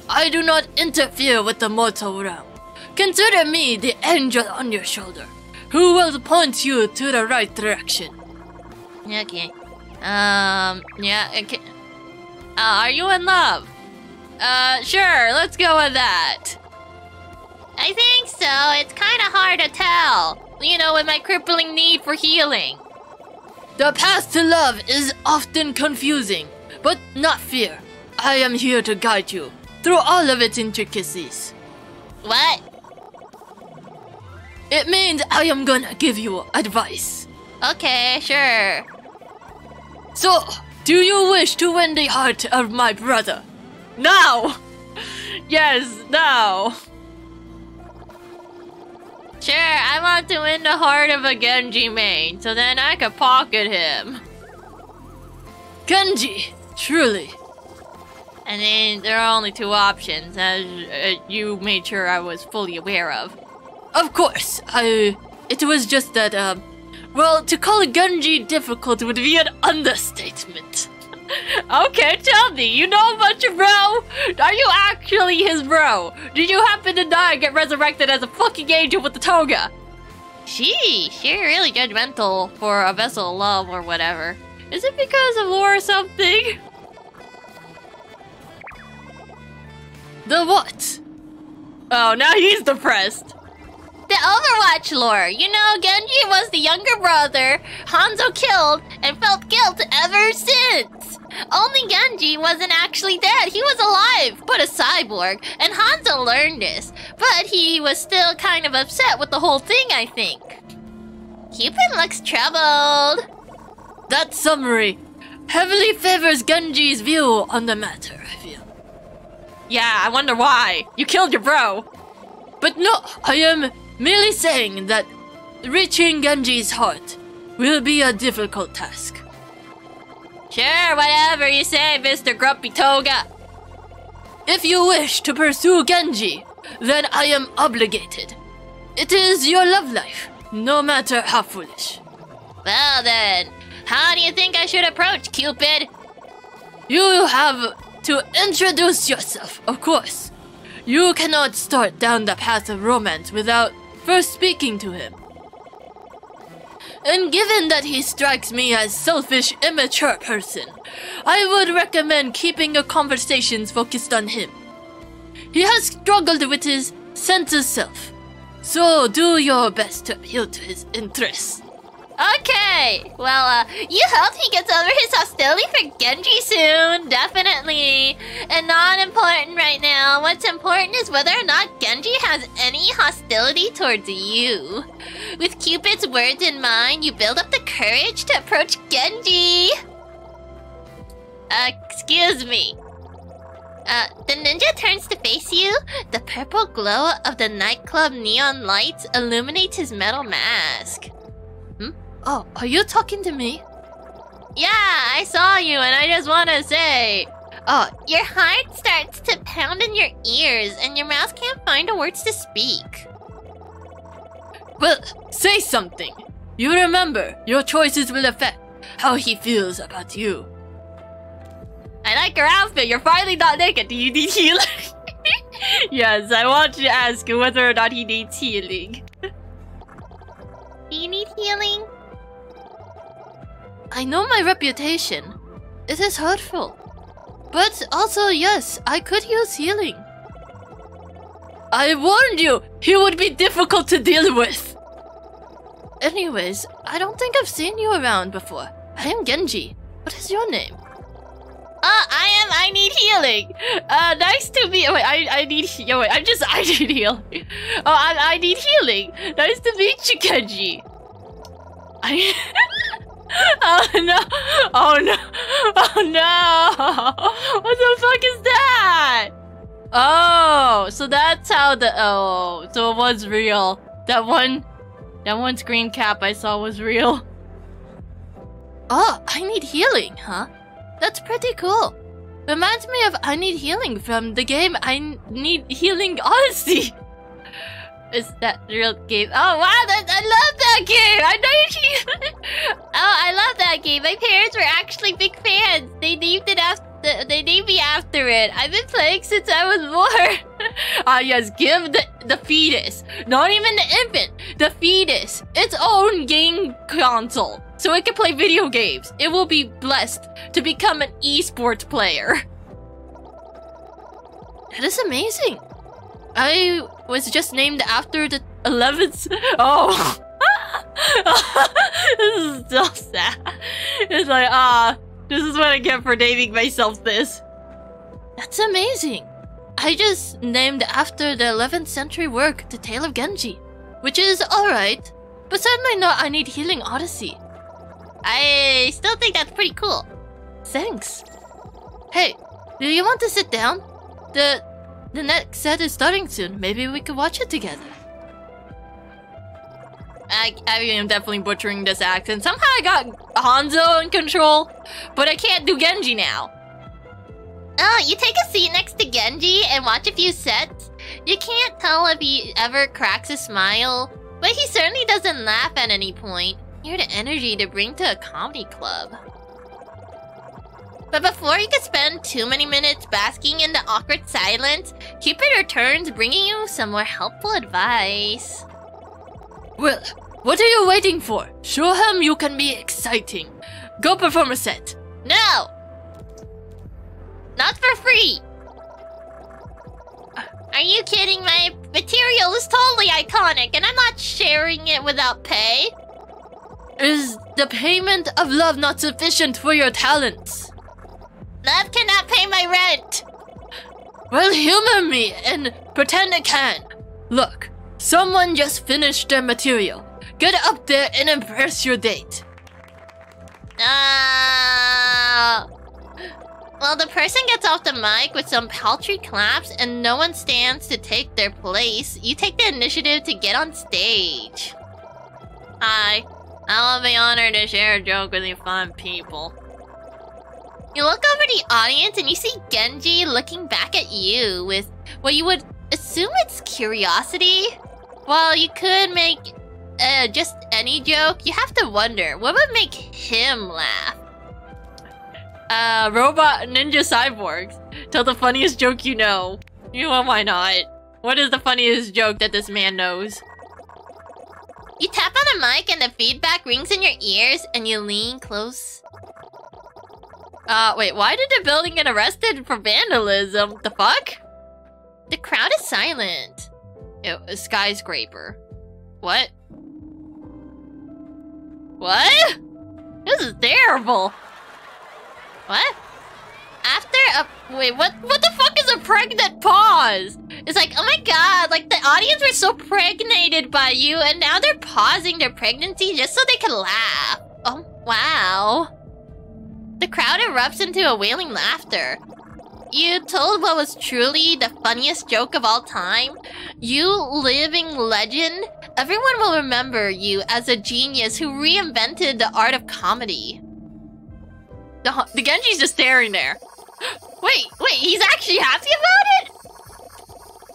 I do not interfere with the mortal realm. Consider me the angel on your shoulder, who will point you to the right direction. Okay. Um, yeah, okay. Uh, are you in love? Uh, sure, let's go with that. I think so. It's kind of hard to tell. You know, with my crippling need for healing. The path to love is often confusing, but not fear. I am here to guide you through all of its intricacies. What? It means I am gonna give you advice. Okay, sure. So, do you wish to win the heart of my brother? Now! Yes, no. Sure, I want to win the heart of a Genji main, so then I could pocket him. Genji, truly. And then there are only two options, as uh, you made sure I was fully aware of. Of course, I. It was just that, uh. Well, to call a Genji difficult would be an understatement. okay, tell me, you know about your bro? Are you actually his bro? Did you happen to die and get resurrected as a fucking angel with the toga? She, she really judgmental for a vessel of love or whatever. Is it because of lore or something? The what? Oh, now he's depressed. The Overwatch lore. You know, Genji was the younger brother Hanzo killed and felt guilt ever since. Only Genji wasn't actually dead. He was alive, but a cyborg. And Hanzo learned this. But he was still kind of upset with the whole thing, I think. Cupid looks troubled. That summary heavily favors Genji's view on the matter. Yeah, I wonder why. You killed your bro. But no, I am merely saying that reaching Genji's heart will be a difficult task. Sure, whatever you say, Mr. Grumpy Toga. If you wish to pursue Genji, then I am obligated. It is your love life, no matter how foolish. Well then, how do you think I should approach Cupid? You have to introduce yourself, of course. You cannot start down the path of romance without first speaking to him. And given that he strikes me as selfish, immature person, I would recommend keeping your conversations focused on him. He has struggled with his sense of self, so do your best to appeal to his interests. Okay, well, uh, you hope he gets over his hostility for Genji soon, definitely. And not important right now. What's important is whether or not Genji has any hostility towards you. With Cupid's words in mind, you build up the courage to approach Genji. Excuse me. Uh, the ninja turns to face you. The purple glow of the nightclub neon lights illuminates his metal mask. Oh, are you talking to me? Yeah, I saw you and I just want to say. Oh, your heart starts to pound in your ears and your mouth can't find the words to speak. Well, say something. You remember, your choices will affect how he feels about you. I like your outfit. You're finally not naked. Do you need healing? yes, I want to ask whether or not he needs healing. Do you need healing? I know my reputation. It is hurtful. But also, yes, I could use healing. I warned you he would be difficult to deal with. Anyways, I don't think I've seen you around before. I am Genji. What is your name? Uh, I am. I need healing. Uh, nice to meet. Wait, I I need. he- Wait, I'm just. I need healing. Oh, I I need healing. Nice to meet you, Genji. I. oh no! Oh no! Oh no! What the fuck is that? Oh, so that's how the. Oh, so it was real. That one. That one screen cap I saw was real. Oh, I need healing, huh? That's pretty cool. Reminds me of I Need Healing from the game I Need Healing Odyssey. Is that real game? Oh wow, that, I love that game! I know you. oh, I love that game. My parents were actually big fans. They named it after. They named me after it. I've been playing since I was born. Ah, yes, give the, the fetus, not even the infant, the fetus, its own game console so it can play video games. It will be blessed to become an esports player. That is amazing. I was just named after the 11th. Oh. this is so sad. It's like, ah, this is what I get for naming myself this. That's amazing. I just named after the 11th century work, The Tale of Genji, which is alright, but certainly not I Need Healing Odyssey. I still think that's pretty cool. Thanks. Hey, do you want to sit down? The the next set is starting soon. Maybe we could watch it together. I, I am definitely butchering this accent. Somehow I got Hanzo in control, but I can't do Genji now. Oh, you take a seat next to Genji and watch a few sets. You can't tell if he ever cracks a smile, but he certainly doesn't laugh at any point. You're the energy to bring to a comedy club. But before you can spend too many minutes basking in the awkward silence, Cupid returns bringing you some more helpful advice. Well, what are you waiting for? Show him you can be exciting. Go perform a set. No! Not for free! Are you kidding? My material is totally iconic and I'm not sharing it without pay. Is the payment of love not sufficient for your talents? Love cannot pay my rent. Well, humor me and pretend it can. Look, someone just finished their material. Get up there and impress your date. Uh, well, the person gets off the mic with some paltry claps and no one stands to take their place. You take the initiative to get on stage. Hi, I'll be honored to share a joke with you fun people. You look over the audience and you see Genji looking back at you with what you would assume it's curiosity. While you could make uh, just any joke, you have to wonder what would make him laugh. Uh, robot ninja cyborgs. Tell the funniest joke you know. You know, why not? What is the funniest joke that this man knows? You tap on a mic and the feedback rings in your ears and you lean close. Uh, wait, why did the building get arrested for vandalism? The fuck? The crowd is silent. A skyscraper. What? What? This is terrible. What? After a Wait, what? What the fuck is a pregnant pause? It's like, oh my god, like the audience were so pregnated by you and now they're pausing their pregnancy just so they can laugh. Oh, wow. The crowd erupts into a wailing laughter. You told what was truly the funniest joke of all time. You living legend. Everyone will remember you as a genius who reinvented the art of comedy. The, the Genji's just staring there. Wait, wait, he's actually happy about it?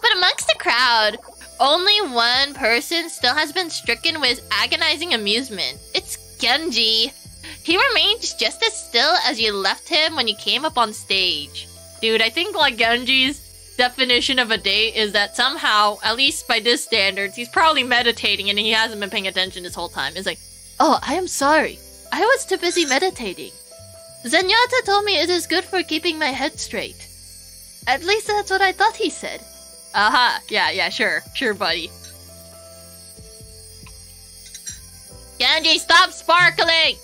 But amongst the crowd, only one person still has been stricken with agonizing amusement. It's Genji. He remains just as still as you left him when you came up on stage. Dude, I think like Genji's definition of a date is that somehow, at least by this standards, he's probably meditating and he hasn't been paying attention this whole time. It's like, oh, I am sorry. I was too busy meditating. Zenyatta told me it is good for keeping my head straight. At least that's what I thought he said. Uh-huh. Yeah, yeah, sure. Sure, buddy. Genji, stop sparkling!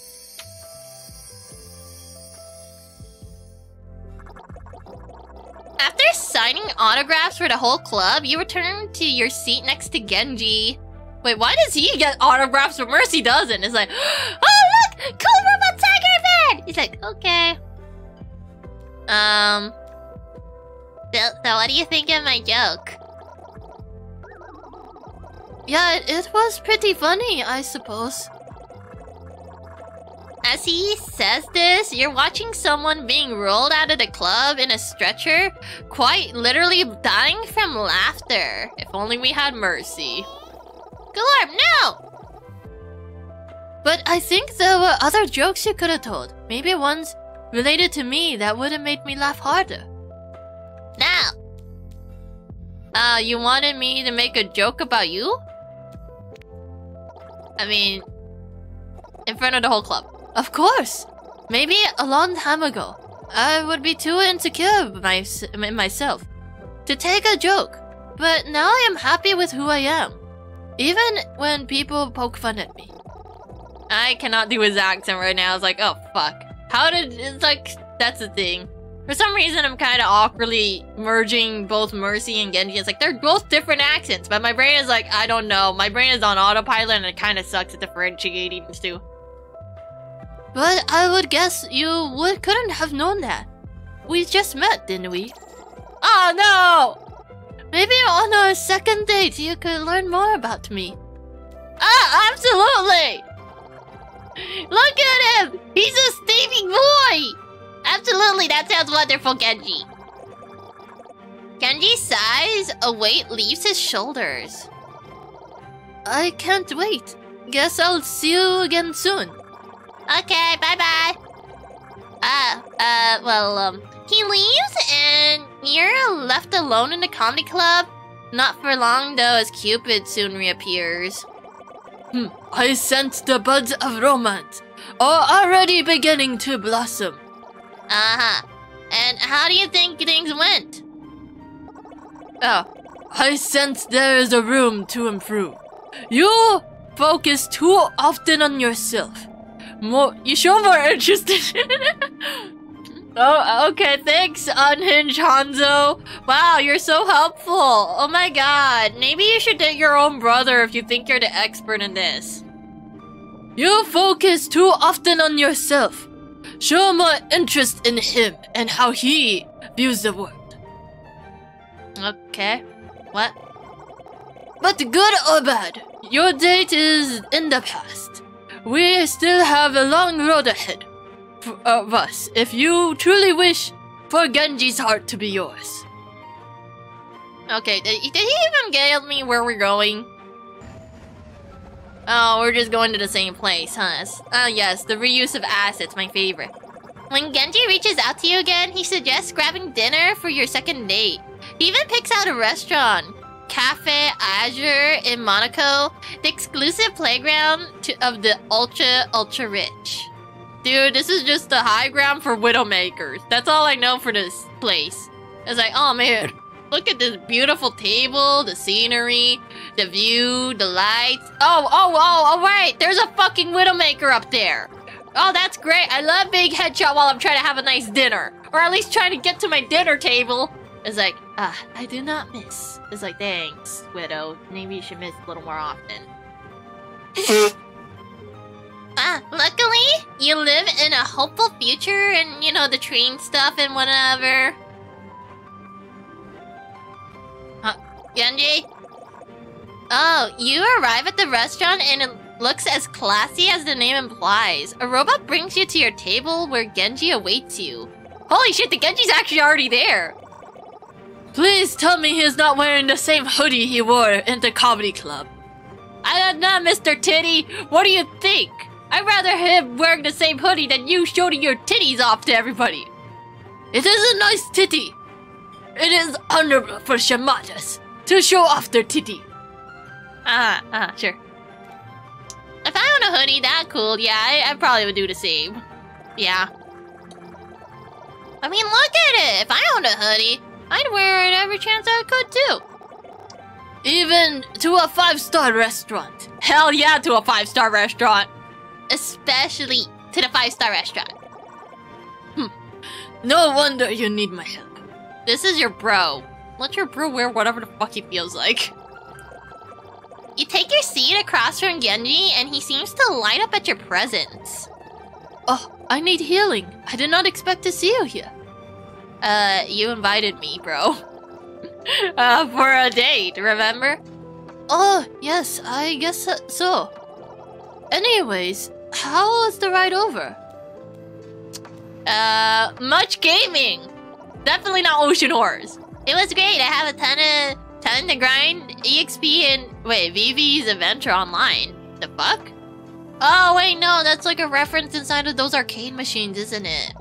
After signing autographs for the whole club, you return to your seat next to Genji. Wait, why does he get autographs but Mercy doesn't? It's like, oh look, cool robot tiger man! He's like, okay. Um, so, so what do you think of my joke? Yeah, it, it was pretty funny, I suppose. As he says this, you're watching someone being rolled out of the club in a stretcher, quite literally dying from laughter. If only we had mercy. Galorm, no! But I think there were other jokes you could have told. Maybe ones related to me that would have made me laugh harder. Now! Uh, you wanted me to make a joke about you? I mean, in front of the whole club. Of course! Maybe a long time ago, I would be too insecure my, myself to take a joke. But now I am happy with who I am. Even when people poke fun at me. I cannot do his accent right now. It's like, oh fuck. How did it's like that's the thing. For some reason I'm kinda awkwardly merging both Mercy and Genji. It's like they're both different accents, but my brain is like, I don't know. My brain is on autopilot and it kinda sucks at differentiating the two. But I would guess you would couldn't have known that. We just met, didn't we? Oh no! Maybe on our second date you could learn more about me. Ah, absolutely! Look at him! He's a steaming boy! Absolutely, that sounds wonderful, Genji. Genji sighs, a weight leaves his shoulders. I can't wait. Guess I'll see you again soon. Okay, bye bye. Uh, uh, well, um, he leaves and you're left alone in the comedy club. Not for long though, as Cupid soon reappears. Hmm, I sense the buds of romance are already beginning to blossom. Uh-huh. And how do you think things went? Oh, I sense there is a room to improve. You focus too often on yourself more. You show more interest. oh, okay. Thanks, Unhinged Hanzo. Wow, you're so helpful. Oh my god. Maybe you should date your own brother if you think you're the expert in this. You focus too often on yourself. Show more interest in him and how he views the world. Okay. What? But good or bad, your date is in the past. We still have a long road ahead of us if you truly wish for Genji's heart to be yours. Okay, did, he even get me where we're going? Oh, we're just going to the same place, huh? Oh yes, the reuse of assets, my favorite. When Genji reaches out to you again, he suggests grabbing dinner for your second date. He even picks out a restaurant. Cafe Azure in Monaco, the exclusive playground to, of the ultra, ultra rich. Dude, this is just the high ground for Widowmakers. That's all I know for this place. It's like, oh man, look at this beautiful table, the scenery, the view, the lights. Oh, oh, oh, oh, right, there's a fucking Widowmaker up there. Oh, that's great. I love being headshot while I'm trying to have a nice dinner. Or at least trying to get to my dinner table. It's like, ah, I do not miss. It's like, thanks, Widow. Maybe you should miss a little more often. ah, luckily, you live in a hopeful future and, you know, the train stuff and whatever. Huh, Genji? Oh, you arrive at the restaurant and it looks as classy as the name implies. A robot brings you to your table where Genji awaits you. Holy shit, the Genji's actually already there! Please tell me he is not wearing the same hoodie he wore in the comedy club. I don't know, Mr. Titty. What do you think? I'd rather him wearing the same hoodie than you showing your titties off to everybody. It is a nice titty. It is honorable for Shimadas to show off their titty. Ah, uh, ah, uh, sure. If I own a hoodie that cool, yeah, I, I probably would do the same. Yeah. I mean, look at it. If I owned a hoodie, I'd wear it every chance I could too. Even to a five star restaurant. Hell yeah, to a five star restaurant. Especially to the five star restaurant. Hmm. No wonder you need my help. This is your bro. Let your bro wear whatever the fuck he feels like. You take your seat across from Genji, and he seems to light up at your presence. Oh, I need healing. I did not expect to see you here. Uh, you invited me, bro. uh, for a date, remember? Oh, yes, I guess so-. Anyways, how was the ride over? Uh, much gaming. Definitely not Ocean Horrors. It was great. I have a ton of ton to grind. EXP and wait, Vivi's Adventure Online. The fuck? Oh wait, no, that's like a reference inside of those arcade machines, isn't it?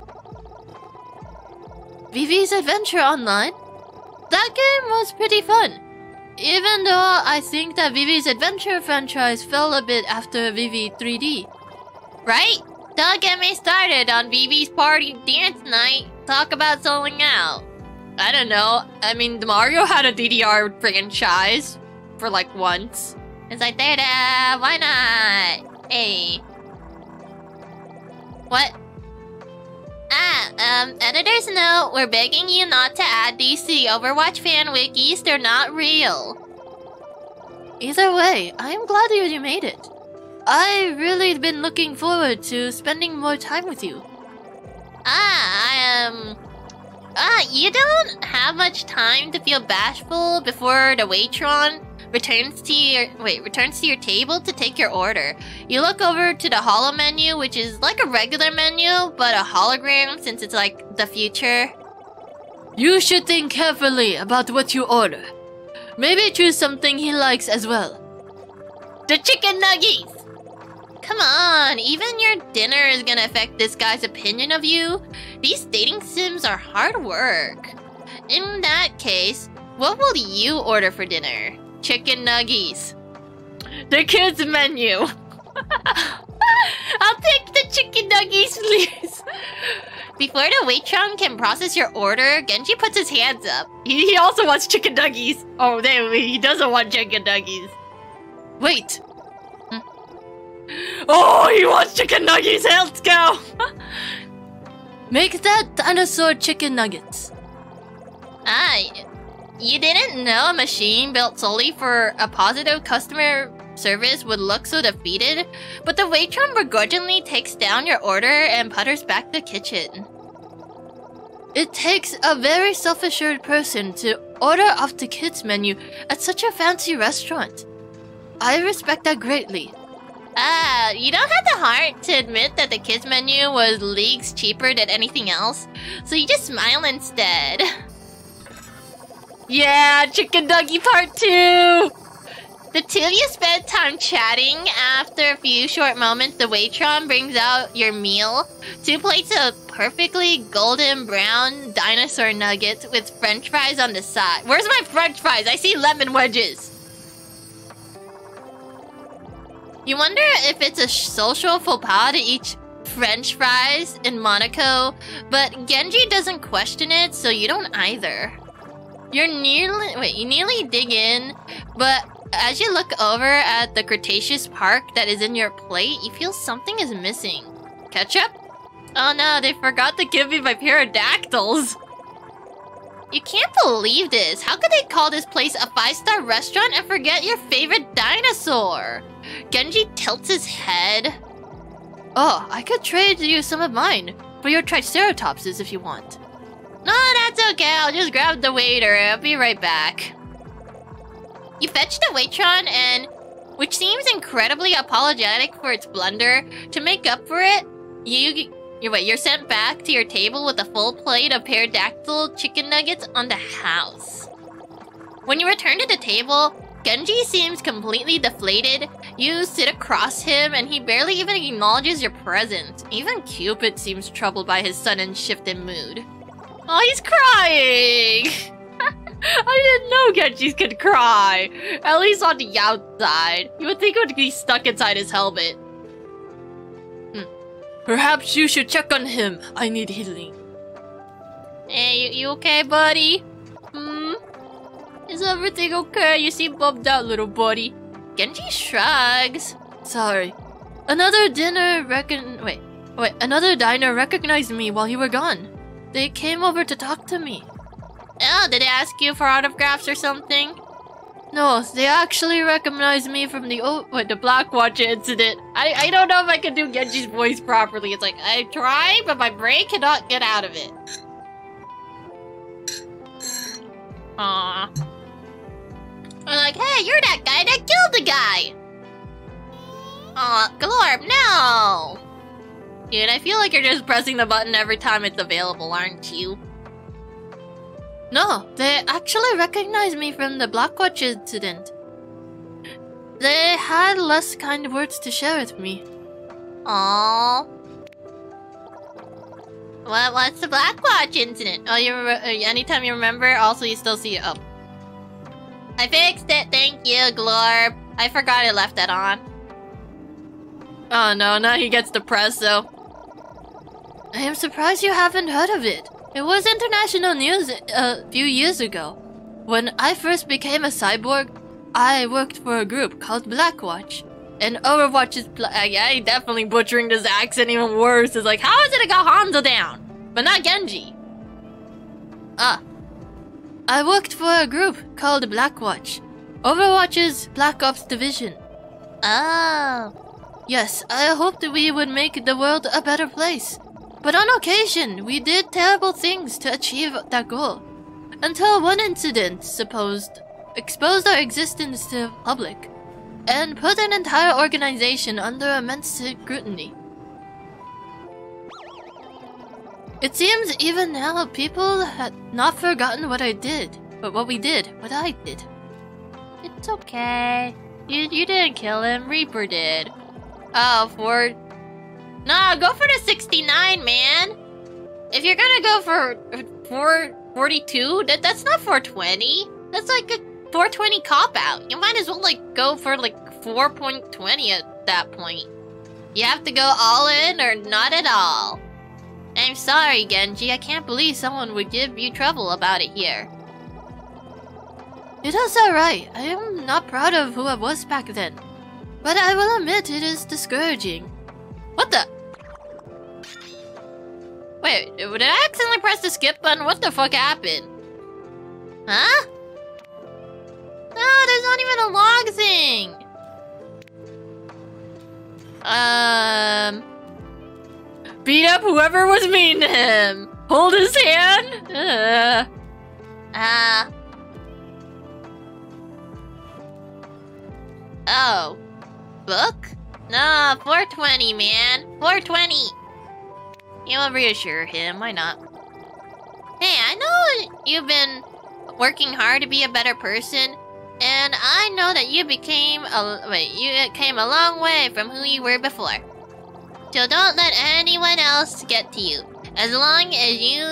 Vivi's Adventure Online? That game was pretty fun. Even though I think that Vivi's Adventure franchise fell a bit after Vivi 3D. Right? Don't get me started on Vivi's party dance night. Talk about selling out. I don't know. I mean, Mario had a DDR franchise for like once. It's like, da why not? Hey. What? Ah, um, editor's note, we're begging you not to add these to the Overwatch fan wikis. They're not real. Either way, I am glad that you made it. I really been looking forward to spending more time with you. Ah, I um. Ah, you don't have much time to feel bashful before the waitron returns to your wait returns to your table to take your order. You look over to the holo menu, which is like a regular menu but a hologram since it's like the future. You should think carefully about what you order. Maybe choose something he likes as well. The chicken nuggies. Come on, even your dinner is gonna affect this guy's opinion of you. These dating sims are hard work. In that case, what will you order for dinner? Chicken nuggies. The kids menu. I'll take the chicken nuggies, please. Before the waitron can process your order, Genji puts his hands up. He, he also wants chicken nuggies. Oh, he doesn't want chicken nuggies. Wait, Oh, he wants chicken nuggies. Let's go. make that dinosaur chicken nuggets. Ah, you didn't know a machine built solely for a positive customer service would look so defeated, but the waitron begrudgingly takes down your order and putters back the kitchen. It takes a very self-assured person to order off the kids menu at such a fancy restaurant. I respect that greatly. Ah, you don't have the heart to admit that the kids menu was leagues cheaper than anything else, so you just smile instead. Yeah, chicken doggy part two! The two of you spend time chatting. After a few short moments, the waitron brings out your meal. Two plates of perfectly golden brown dinosaur nuggets with french fries on the side. Where's my french fries? I see lemon wedges. You wonder if it's a social faux pas to eat french fries in Monaco, but Genji doesn't question it, so you don't either. You're nearly wait, you nearly dig in, but as you look over at the Cretaceous Park that is in your plate, you feel something is missing. Ketchup? Oh no, they forgot to give me my pterodactyls. You can't believe this. How could they call this place a five-star restaurant and forget your favorite dinosaur? Genji tilts his head. Oh, I could trade you some of mine for your Triceratopses if you want. No, that's okay. I'll just grab the waiter. I'll be right back. You fetch the waitron and, which seems incredibly apologetic for its blunder, to make up for it, you you wait, you're sent back to your table with a full plate of pterodactyl chicken nuggets on the house. When you return to the table, Genji seems completely deflated. You sit across him and he barely even acknowledges your presence. Even Cupid seems troubled by his sudden shift in mood. Oh, he's crying! I didn't know Genjis could cry. At least on the outside. You would think it would be stuck inside his helmet. Hmm. Perhaps you should check on him. I need healing. Hey, you, you okay, buddy? Hmm? Is everything okay? You seem bummed out, little buddy. Genji shrugs. Sorry. Another dinner recon- wait, wait, another diner recognized me while you were gone. They came over to talk to me. Oh, did they ask you for autographs or something? No, they actually recognized me from the oh, wait, the Blackwatch incident. I, I don't know if I can do Genji's voice properly. It's like, I try, but my brain cannot get out of it. Aww. I'm like, hey, you're that guy that killed the guy! Aw, Glorp, no! Dude, I feel like you're just pressing the button every time it's available, aren't you? No, they actually recognized me from the Blackwatch incident. They had less kind words to share with me. Aww. What, what's the Blackwatch incident? Oh, you uh, anytime you remember, also you still see it up. I fixed it, thank you, Glorb. I forgot I left that on. Oh no, now he gets depressed though. I am surprised you haven't heard of it. It was international news a few years ago. When I first became a cyborg, I worked for a group called Blackwatch. And Overwatch's pl- uh, yeah, he definitely butchering this accent even worse. It's like, how is it I got Hanzo down? But not Genji. Ah. I worked for a group called Blackwatch. Overwatch's Black Ops division. Oh. Yes, I hoped we would make the world a better place. But on occasion, we did terrible things to achieve that goal. Until one incident supposed exposed our existence to the public and put an entire organization under immense scrutiny. It seems even now people had not forgotten what I did, but what we did, what I did. It's okay. You, you didn't kill him, Reaper did. Oh, for... Nah, go for the 69, man! If you're gonna go for 442, that, that's not 420. That's like a 420 cop-out. You might as well, like, go for, like, 4.20 at that point. You have to go all in or not at all. I'm sorry, Genji. I can't believe someone would give you trouble about it here. It is alright. I am not proud of who I was back then. But I will admit it is discouraging. What the? Wait, did I accidentally press the skip button? What the fuck happened? Huh? No, there's not even a log thing. Um... Beat up whoever was mean to him. Hold his hand. Uh... Uh... Oh. Book? No, 420, man. 420. You will reassure him. Why not? Hey, I know you've been working hard to be a better person, and I know that you became a wait. You came a long way from who you were before. So don't let anyone else get to you. As long as you,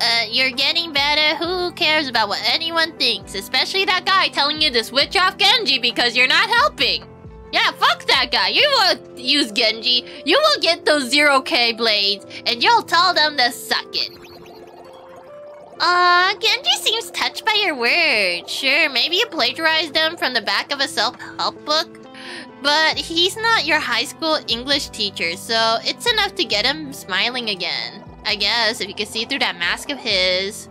uh, you're getting better, who cares about what anyone thinks? Especially that guy telling you to switch off Genji because you're not helping. Yeah, fuck that guy. You won't use Genji. You will get those 0k blades, and you'll tell them to suck it. Uh, Genji seems touched by your words. Sure, maybe you plagiarized them from the back of a self-help book. But he's not your high school English teacher, so it's enough to get him smiling again. I guess, if you can see through that mask of his.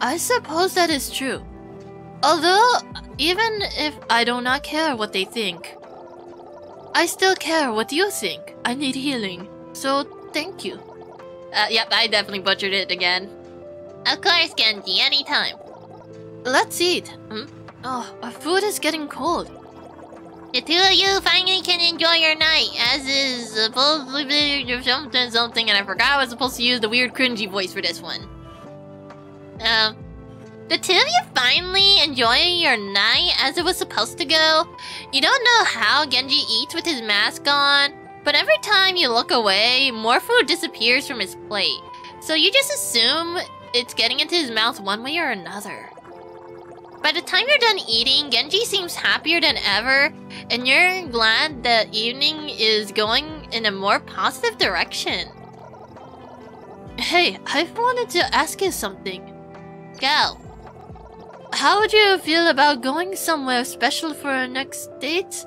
I suppose that is true. Although, even if I do not care what they think, I still care what you think. I need healing, so thank you. Uh, yep, I definitely butchered it again. Of course, Genji, anytime. Let's eat. Hmm? Oh, our food is getting cold. The two of you finally can enjoy your night, as is supposed to be something something, and I forgot I was supposed to use the weird cringy voice for this one. Um, the two of you finally enjoying your night as it was supposed to go? You don't know how Genji eats with his mask on, but every time you look away, more food disappears from his plate. So you just assume it's getting into his mouth one way or another. By the time you're done eating, Genji seems happier than ever, and you're glad the evening is going in a more positive direction. Hey, I wanted to ask you something. Go. How would you feel about going somewhere special for our next date?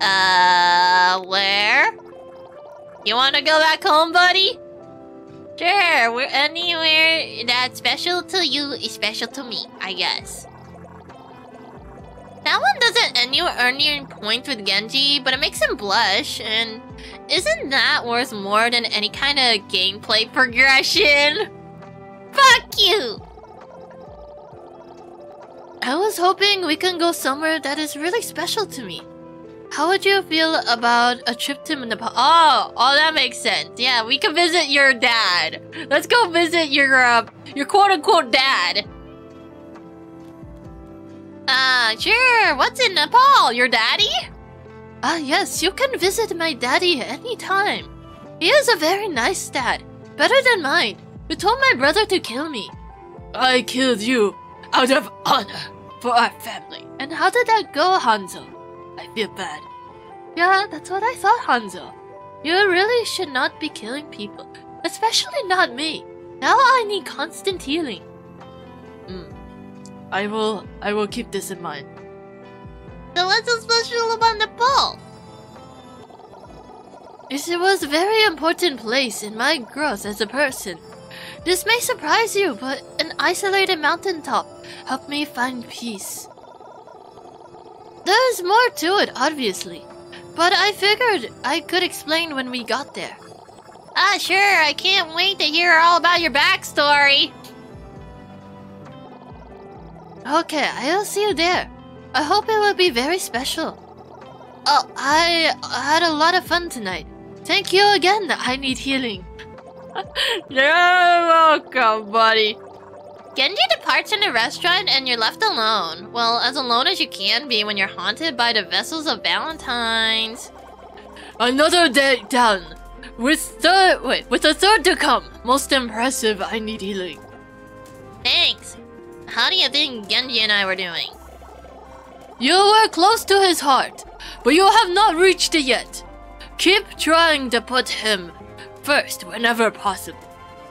Uh, where? You want to go back home, buddy? Sure, we're anywhere that's special to you is special to me, I guess. That one doesn't earn you points with Genji, but it makes him blush, and isn't that worth more than any kind of gameplay progression? Fuck you! I was hoping we can go somewhere that is really special to me. How would you feel about a trip to Nepal? Oh, oh, that makes sense. Yeah, we can visit your dad. Let's go visit your, uh, your quote-unquote dad. Uh, sure. What's in Nepal? Your daddy? Ah, yes, you can visit my daddy anytime. He is a very nice dad, better than mine, who told my brother to kill me. I killed you out of honor for our family. And how did that go, Hanzo? I feel bad. Yeah, that's what I thought, Hanzo. You really should not be killing people, especially not me. Now I need constant healing. Hmm. I will. I will keep this in mind. So what's so special about Nepal? It was a very important place in my growth as a person. This may surprise you, but an isolated mountaintop helped me find peace. There's more to it, obviously, but I figured I could explain when we got there. Ah, sure, I can't wait to hear all about your backstory. Okay, I'll see you there. I hope it will be very special. Oh, I had a lot of fun tonight. Thank you again. I need healing. You're welcome, buddy. Genji departs from the restaurant and you're left alone. Well, as alone as you can be when you're haunted by the vessels of Valentine's. Another day done. With third wait, with a third to come. Most impressive, I need healing. Thanks. How do you think Genji and I were doing? You were close to his heart, but you have not reached it yet. Keep trying to put him first whenever possible.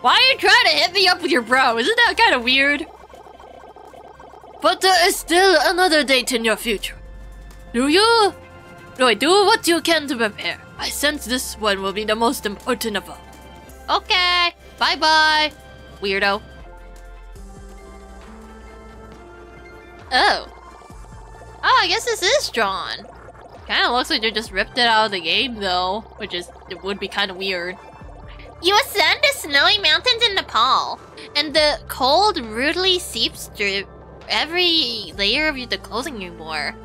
Why are you trying to hit me up with your bro? Isn't that kind of weird? But there is still another date in your future. Do you? Wait, do what you can to prepare. I sense this one will be the most important of all. Okay, bye bye, weirdo. Oh. Oh, I guess this is drawn. Kind of looks like they just ripped it out of the game, though, which is it would be kind of weird. You ascend the snowy mountains in Nepal, and the cold rudely seeps through every layer of the clothing you wore.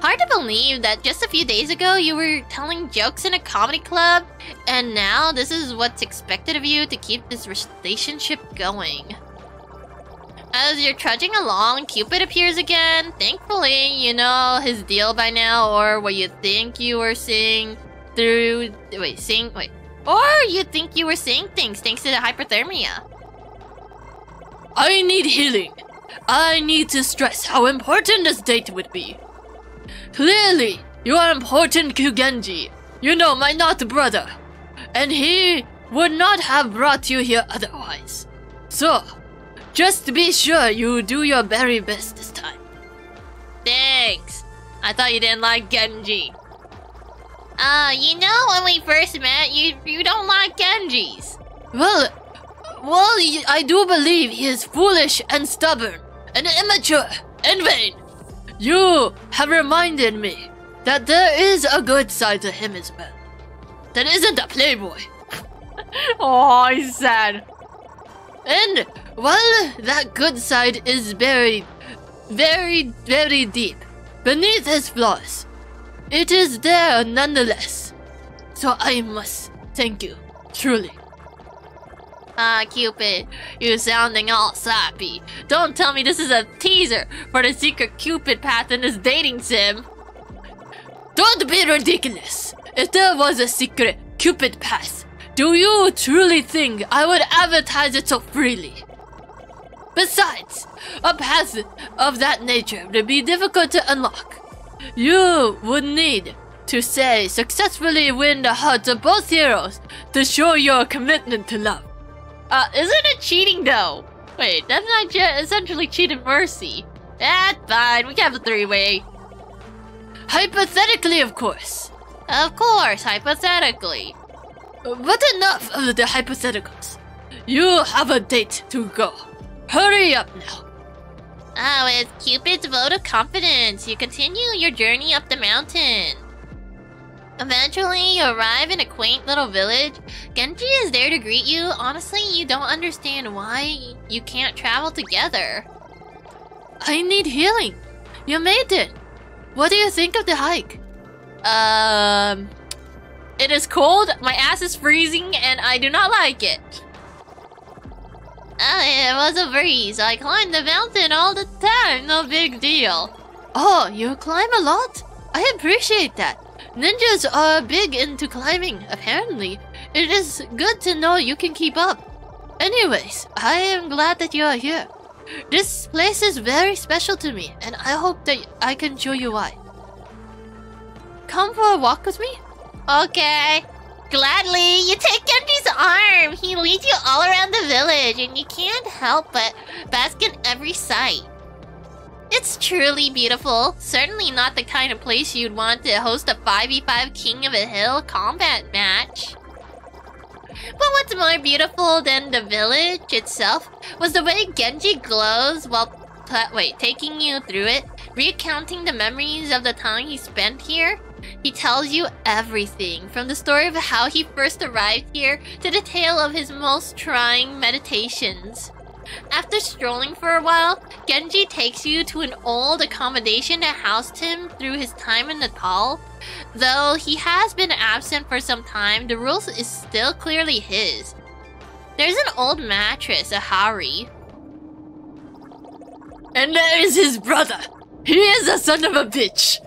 Hard to believe that just a few days ago you were telling jokes in a comedy club, and now this is what's expected of you to keep this relationship going. As you're trudging along, Cupid appears again. Thankfully, you know his deal by now, or what you think you were seeing through. Wait, seeing. Wait. Or you think you were seeing things thanks to the hypothermia. I need healing. I need to stress how important this date would be. Clearly, you are important to Genji. You know my not brother. And he would not have brought you here otherwise. So, just be sure you do your very best this time. Thanks. I thought you didn't like Genji. Uh, you know when we first met, you you don't like Genjis. Well, well, I do believe he is foolish and stubborn and immature and vain. You have reminded me that there is a good side to him as well. That isn't a playboy. oh, he's sad. And well, that good side is buried very, very deep beneath his flaws. It is there nonetheless. So I must thank you, truly. Ah, Cupid, you're sounding all sappy. Don't tell me this is a teaser for the secret Cupid path in this dating sim. Don't be ridiculous. If there was a secret Cupid path, do you truly think I would advertise it so freely? Besides, a path of that nature would be difficult to unlock. You would need to say successfully win the hearts of both heroes to show your commitment to love. Uh, isn't it cheating though? Wait, that's not essentially cheated mercy. That's fine. We can have a three-way. Hypothetically, of course. Of course, hypothetically. But enough of the hypotheticals. You have a date to go. Hurry up now. Oh, it's Cupid's vote of confidence. You continue your journey up the mountain. Eventually, you arrive in a quaint little village. Genji is there to greet you. Honestly, you don't understand why you can't travel together. I need healing. You made it. What do you think of the hike? Um, it is cold, my ass is freezing, and I do not like it. It was a breeze. I climbed the mountain all the time, no big deal. Oh, you climb a lot? I appreciate that. Ninjas are big into climbing, apparently. It is good to know you can keep up. Anyways, I am glad that you are here. This place is very special to me, and I hope that I can show you why. Come for a walk with me? Okay. Gladly, you take Genji's arm. He leads you all around the village, and you can't help but bask in every sight. It's truly beautiful. Certainly not the kind of place you'd want to host a 5v5 King of a Hill combat match. But what's more beautiful than the village itself was the way Genji glows while wait, taking you through it, recounting the memories of the time he spent here. He tells you everything, from the story of how he first arrived here to the tale of his most trying meditations. After strolling for a while, Genji takes you to an old accommodation that housed him through his time in Natal. Though he has been absent for some time, the rules is still clearly his. There's an old mattress, a Hari. And there is his brother. He is a son of a bitch.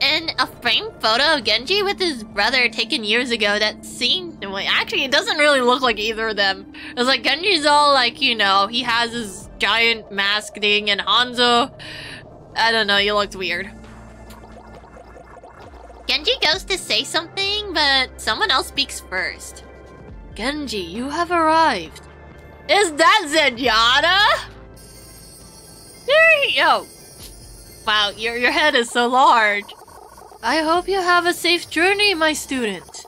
and a framed photo of Genji with his brother taken years ago that seemed well, actually it doesn't really look like either of them. It's like Genji's all like, you know, he has his giant mask thing and Hanzo I don't know, he looked weird. Genji goes to say something, but someone else speaks first. Genji, you have arrived. Is that Zenyatta? There you oh, go. Wow, your, your head is so large. I hope you have a safe journey, my student.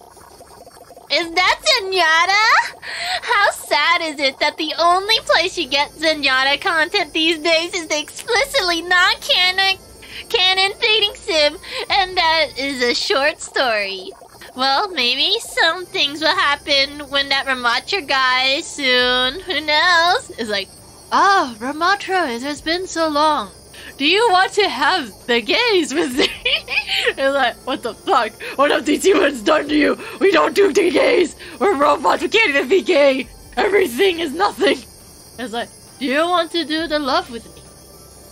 Is that Zenyatta? How sad is it that the only place you get Zenyatta content these days is the explicitly non-canon canon dating sim, and that is a short story. Well, maybe some things will happen when that Ramattra guy soon. Who knows? It's like, ah, oh, Ramattra, it has been so long do you want to have the gays with me? it's like, what the fuck? What have these humans done to you? We don't do the gays! We're robots, we can't even be gay! Everything is nothing! It's like, do you want to do the love with me?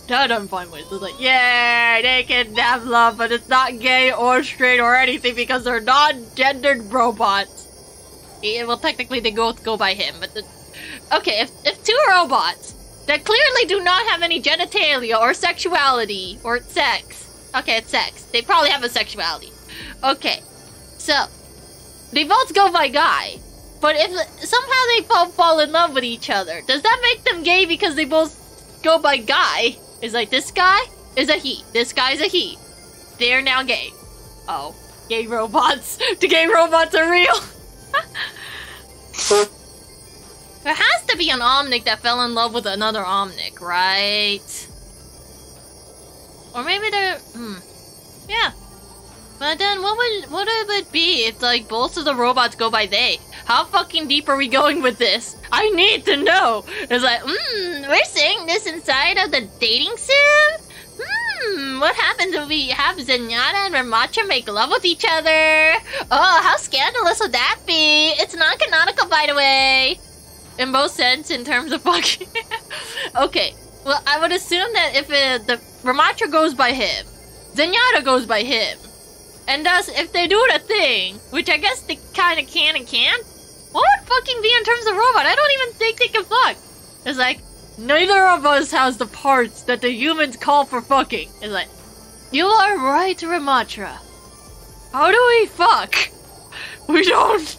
That I'm fine with. It's like, yeah, they can have love, but it's not gay or straight or anything because they're non-gendered robots. Yeah, well, technically they both go by him, but the... Okay, if, if two robots that clearly do not have any genitalia or sexuality or sex. Okay, it's sex. They probably have a sexuality. Okay, so they both go by guy. But if somehow they fall, fall in love with each other, does that make them gay because they both go by guy? Is like this guy is a he, this guy's a he. They're now gay. Oh, gay robots. the gay robots are real. There has to be an Omnic that fell in love with another Omnic, right? Or maybe there... Hmm. Yeah. But then what would what would it be if like both of the robots go by they? How fucking deep are we going with this? I need to know. It's like, hmm, we're saying this inside of the dating sim? Hmm, what happens if we have Zenyatta and Ramattra make love with each other? Oh, how scandalous would that be? It's non-canonical, by the way in both sense in terms of fucking. okay, well, I would assume that if it, the Ramattra goes by him, Zenyatta goes by him, and thus if they do the thing, which I guess they kind of can and can, what would fucking be in terms of robot? I don't even think they can fuck. It's like neither of us has the parts that the humans call for fucking. It's like, you are right, Ramattra. How do we fuck? We don't.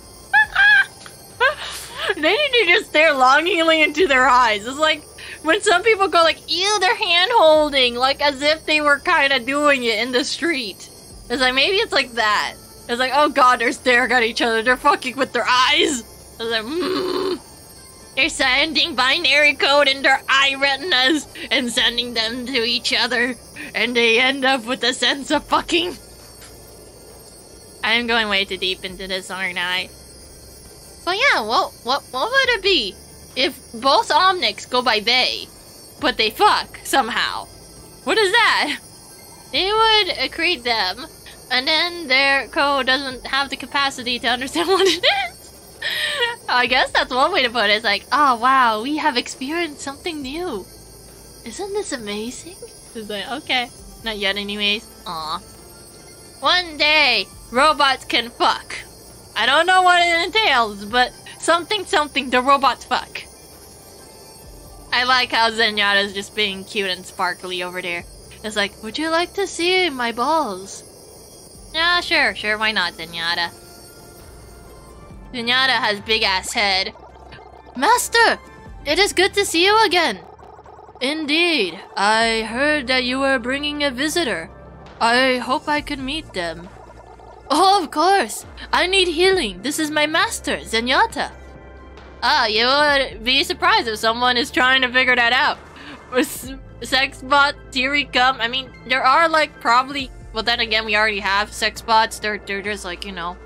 they need to just stare longingly into their eyes. It's like, when some people go like, ew, they're hand holding, like as if they were kind of doing it in the street. It's like, maybe it's like that. It's like, oh god, they're staring at each other, they're fucking with their eyes. It's like, mm. They're sending binary code in their eye retinas and sending them to each other, and they end up with a sense of fucking. I'm going way too deep into this, aren't I? But yeah, what what what would it be if both Omnics go by they, but they fuck somehow? What is that? It would accrete them, and then their code doesn't have the capacity to understand what it is. I guess that's one way to put it. It's like, oh wow, we have experienced something new. Isn't this amazing? It's like, okay. Not yet anyways. Aw. One day, robots can fuck. I don't know what it entails, but something something the robots fuck. I like how Zenyatta's just being cute and sparkly over there. It's like, would you like to see my balls? Yeah, sure, sure, why not, Zenyatta? Zenyatta has big ass head. Master! It is good to see you again. Indeed, I heard that you were bringing a visitor. I hope I could meet them. Oh, of course. I need healing. This is my master, Zenyatta. Ah, you would be surprised if someone is trying to figure that out. Sex bot, theory come. I mean, there are like probably. Well, then again, we already have sex bots. They're they're just like you know.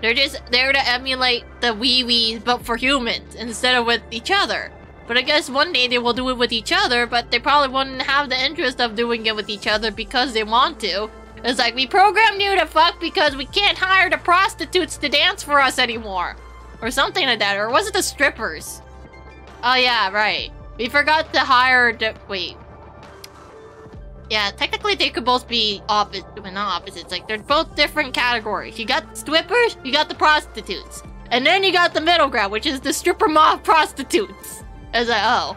They're just there to emulate the wee wee, but for humans instead of with each other. But I guess one day they will do it with each other, but they probably wouldn't have the interest of doing it with each other because they want to. It's like, we programmed you to fuck because we can't hire the prostitutes to dance for us anymore. Or something like that. Or was it the strippers? Oh yeah, right. We forgot to hire the- wait. Yeah, technically they could both be opposite, well, not opposites, like they're both different categories. You got strippers, you got the prostitutes. And then you got the middle ground, which is the stripper mob prostitutes. As I like, oh.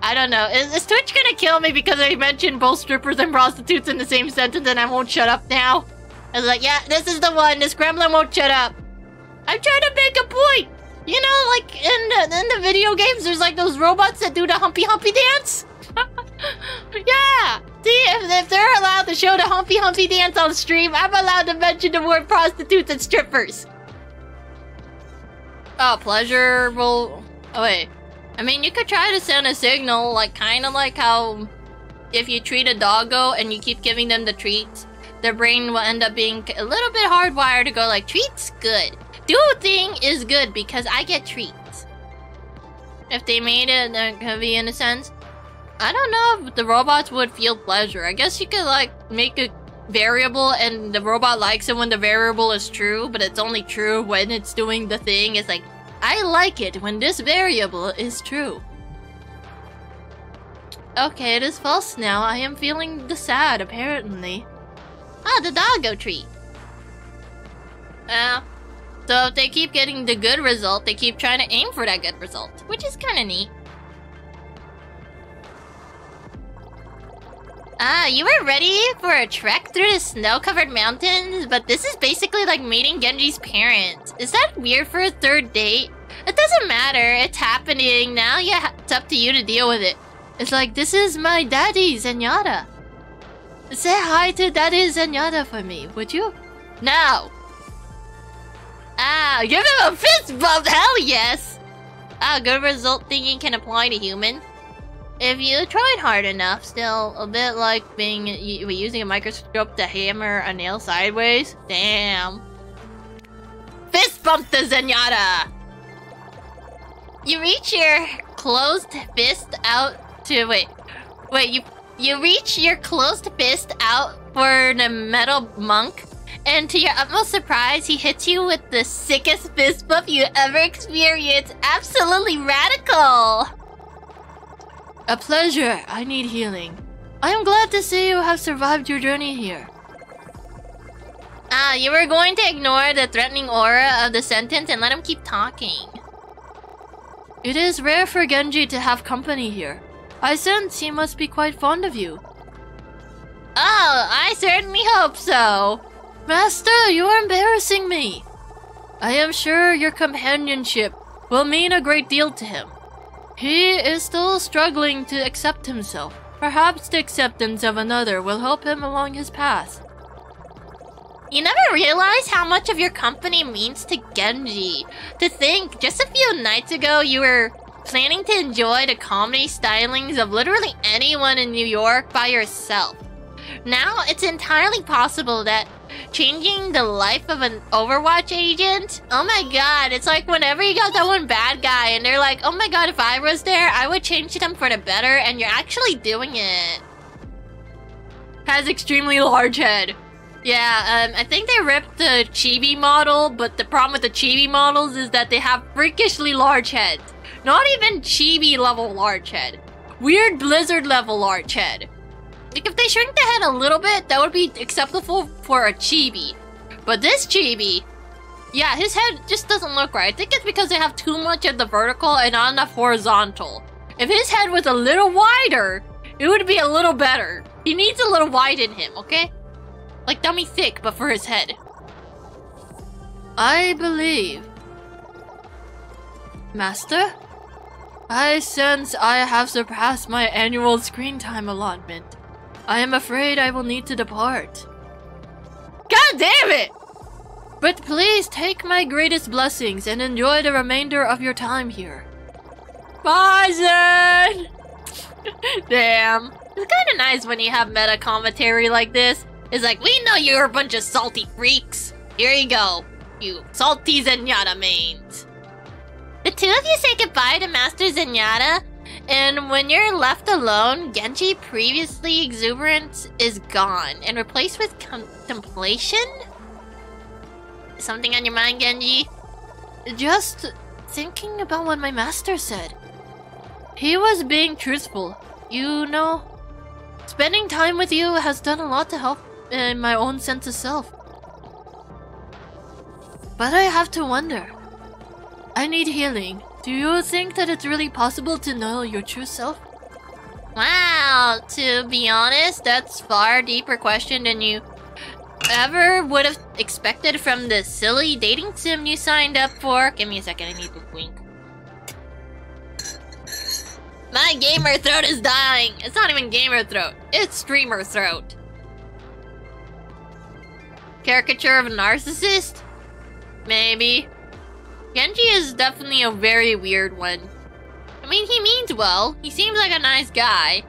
I don't know. Is, is Twitch gonna kill me because I mentioned both strippers and prostitutes in the same sentence and I won't shut up now? I was like, yeah, this is the one. This gremlin won't shut up. I'm trying to make a point. You know, like in the, in the video games, there's like those robots that do the humpy humpy dance. yeah. See, if, if they're allowed to show the humpy humpy dance on stream, I'm allowed to mention the word prostitutes and strippers. Oh, pleasurable. Oh, wait. I mean, you could try to send a signal, like kind of like how if you treat a doggo and you keep giving them the treats, their brain will end up being a little bit hardwired to go like, treats good. Do thing is good because I get treats. If they made it that heavy in a sense. I don't know if the robots would feel pleasure. I guess you could like make a variable and the robot likes it when the variable is true, but it's only true when it's doing the thing. It's like, I like it when this variable is true. Okay, it is false now. I am feeling the sad, apparently. Ah, the doggo treat. Uh, so if they keep getting the good result, they keep trying to aim for that good result, which is kind of neat. Ah, you were ready for a trek through the snow-covered mountains, but this is basically like meeting Genji's parents. Is that weird for a third date? It doesn't matter, it's happening now, yeah, it's up to you to deal with it. It's like, this is my daddy, Zenyatta. Say hi to daddy Zenyatta for me, would you? No! Ah, give him a fist bump, hell yes! Ah, good result thinking can apply to human. If you tried hard enough, still a bit like being using a microscope to hammer a nail sideways. Damn. Fist bump the Zenyatta! You reach your closed fist out to wait. Wait, you you reach your closed fist out for the metal monk, and to your utmost surprise, he hits you with the sickest fist bump you ever experienced. Absolutely radical! A pleasure. I need healing. I am glad to see you have survived your journey here. Ah, you were going to ignore the threatening aura of the sentence and let him keep talking. It is rare for Genji to have company here. I sense he must be quite fond of you. Oh, I certainly hope so. Master, you are embarrassing me. I am sure your companionship will mean a great deal to him. He is still struggling to accept himself. Perhaps the acceptance of another will help him along his path. You never realize how much of your company means to Genji. To think, just a few nights ago, you were planning to enjoy the comedy stylings of literally anyone in New York by yourself. Now, it's entirely possible that changing the life of an Overwatch agent, oh my god, it's like whenever you got that one bad guy and they're like, oh my god, if I was there, I would change them for the better, and you're actually doing it. Has extremely large head. Yeah, um, I think they ripped the chibi model, but the problem with the chibi models is that they have freakishly large heads. Not even chibi level large head. Weird blizzard level large head. Like if they shrink the head a little bit, that would be acceptable for a chibi. But this chibi, yeah, his head just doesn't look right. I think it's because they have too much of the vertical and not enough horizontal. If his head was a little wider, it would be a little better. He needs a little wide in him, okay? Like dummy thick, but for his head. I believe. Master? I sense I have surpassed my annual screen time allotment. I am afraid I will need to depart. God damn it! But please take my greatest blessings and enjoy the remainder of your time here. Bison! damn. It's kinda nice when you have meta commentary like this. It's like, we know you're a bunch of salty freaks. Here you go, you salty Zenyatta mains. The two of you say goodbye to Master Zenyatta, and when you're left alone, Genji, previously exuberant, is gone and replaced with contemplation? Something on your mind, Genji? Just thinking about what my master said. He was being truthful. You know, spending time with you has done a lot to help in my own sense of self. But I have to wonder. I need healing. Do you think that it's really possible to know your true self? Wow, to be honest, that's far deeper question than you ever would have expected from the silly dating sim you signed up for. Give me a second, I need to wink. My gamer throat is dying. It's not even gamer throat, it's streamer throat. Caricature of a narcissist? Maybe. Genji is definitely a very weird one. I mean, he means well. He seems like a nice guy.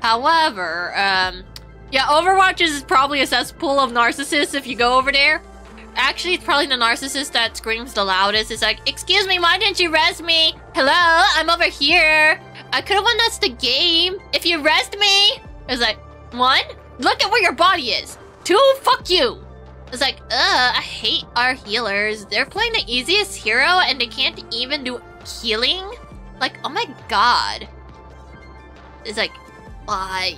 However, um, yeah, Overwatch is probably a cesspool of narcissists if you go over there. Actually, it's probably the narcissist that screams the loudest. It's like, excuse me, why didn't you res me? Hello, I'm over here. I could have won us the game if you resed me. It's like, one, look at where your body is. Two, fuck you. It's like, ugh, I hate our healers. They're playing the easiest hero and they can't even do healing? Like, oh my god. It's like, why?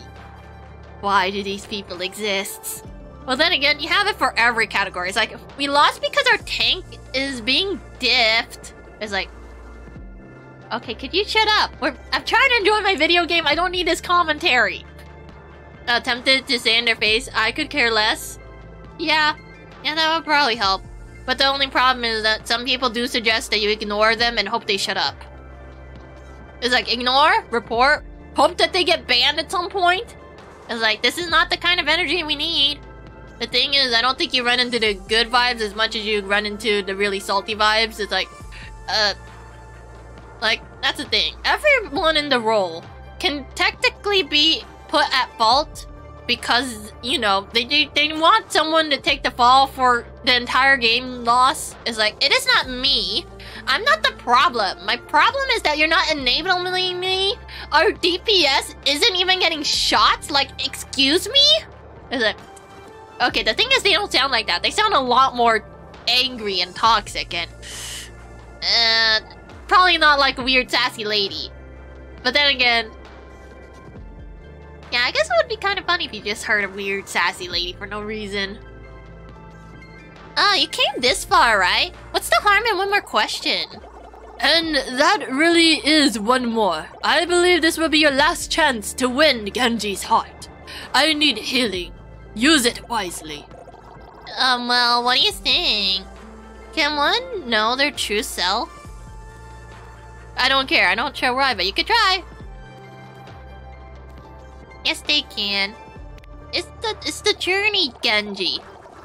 Why do these people exist? Well, then again, you have it for every category. It's like, we lost because our tank is being diffed. It's like, okay, could you shut up? We're, I'm trying to enjoy my video game. I don't need this commentary. Uh, tempted to say in their face, I could care less. Yeah, yeah, that would probably help. But the only problem is that some people do suggest that you ignore them and hope they shut up. It's like, ignore, report, hope that they get banned at some point. It's like, this is not the kind of energy we need. The thing is, I don't think you run into the good vibes as much as you run into the really salty vibes. It's like, uh, like, that's the thing. Everyone in the role can technically be put at fault because you know they, they they want someone to take the fall for the entire game loss. It's like it is not me. I'm not the problem. My problem is that you're not enabling me. Our DPS isn't even getting shots. Like, excuse me? Is it? Okay, the thing is they don't sound like that. They sound a lot more angry and toxic and uh, probably not like a weird sassy lady. But then again, yeah, I guess it would be kind of funny if you just heard a weird sassy lady for no reason. Oh, you came this far, right? What's the harm in one more question? And that really is one more. I believe this will be your last chance to win Genji's heart. I need healing. Use it wisely. Um, well, what do you think? Can one know their true self? I don't care. I don't show try, but you could try. Yes, they can. It's the it's the journey, Genji.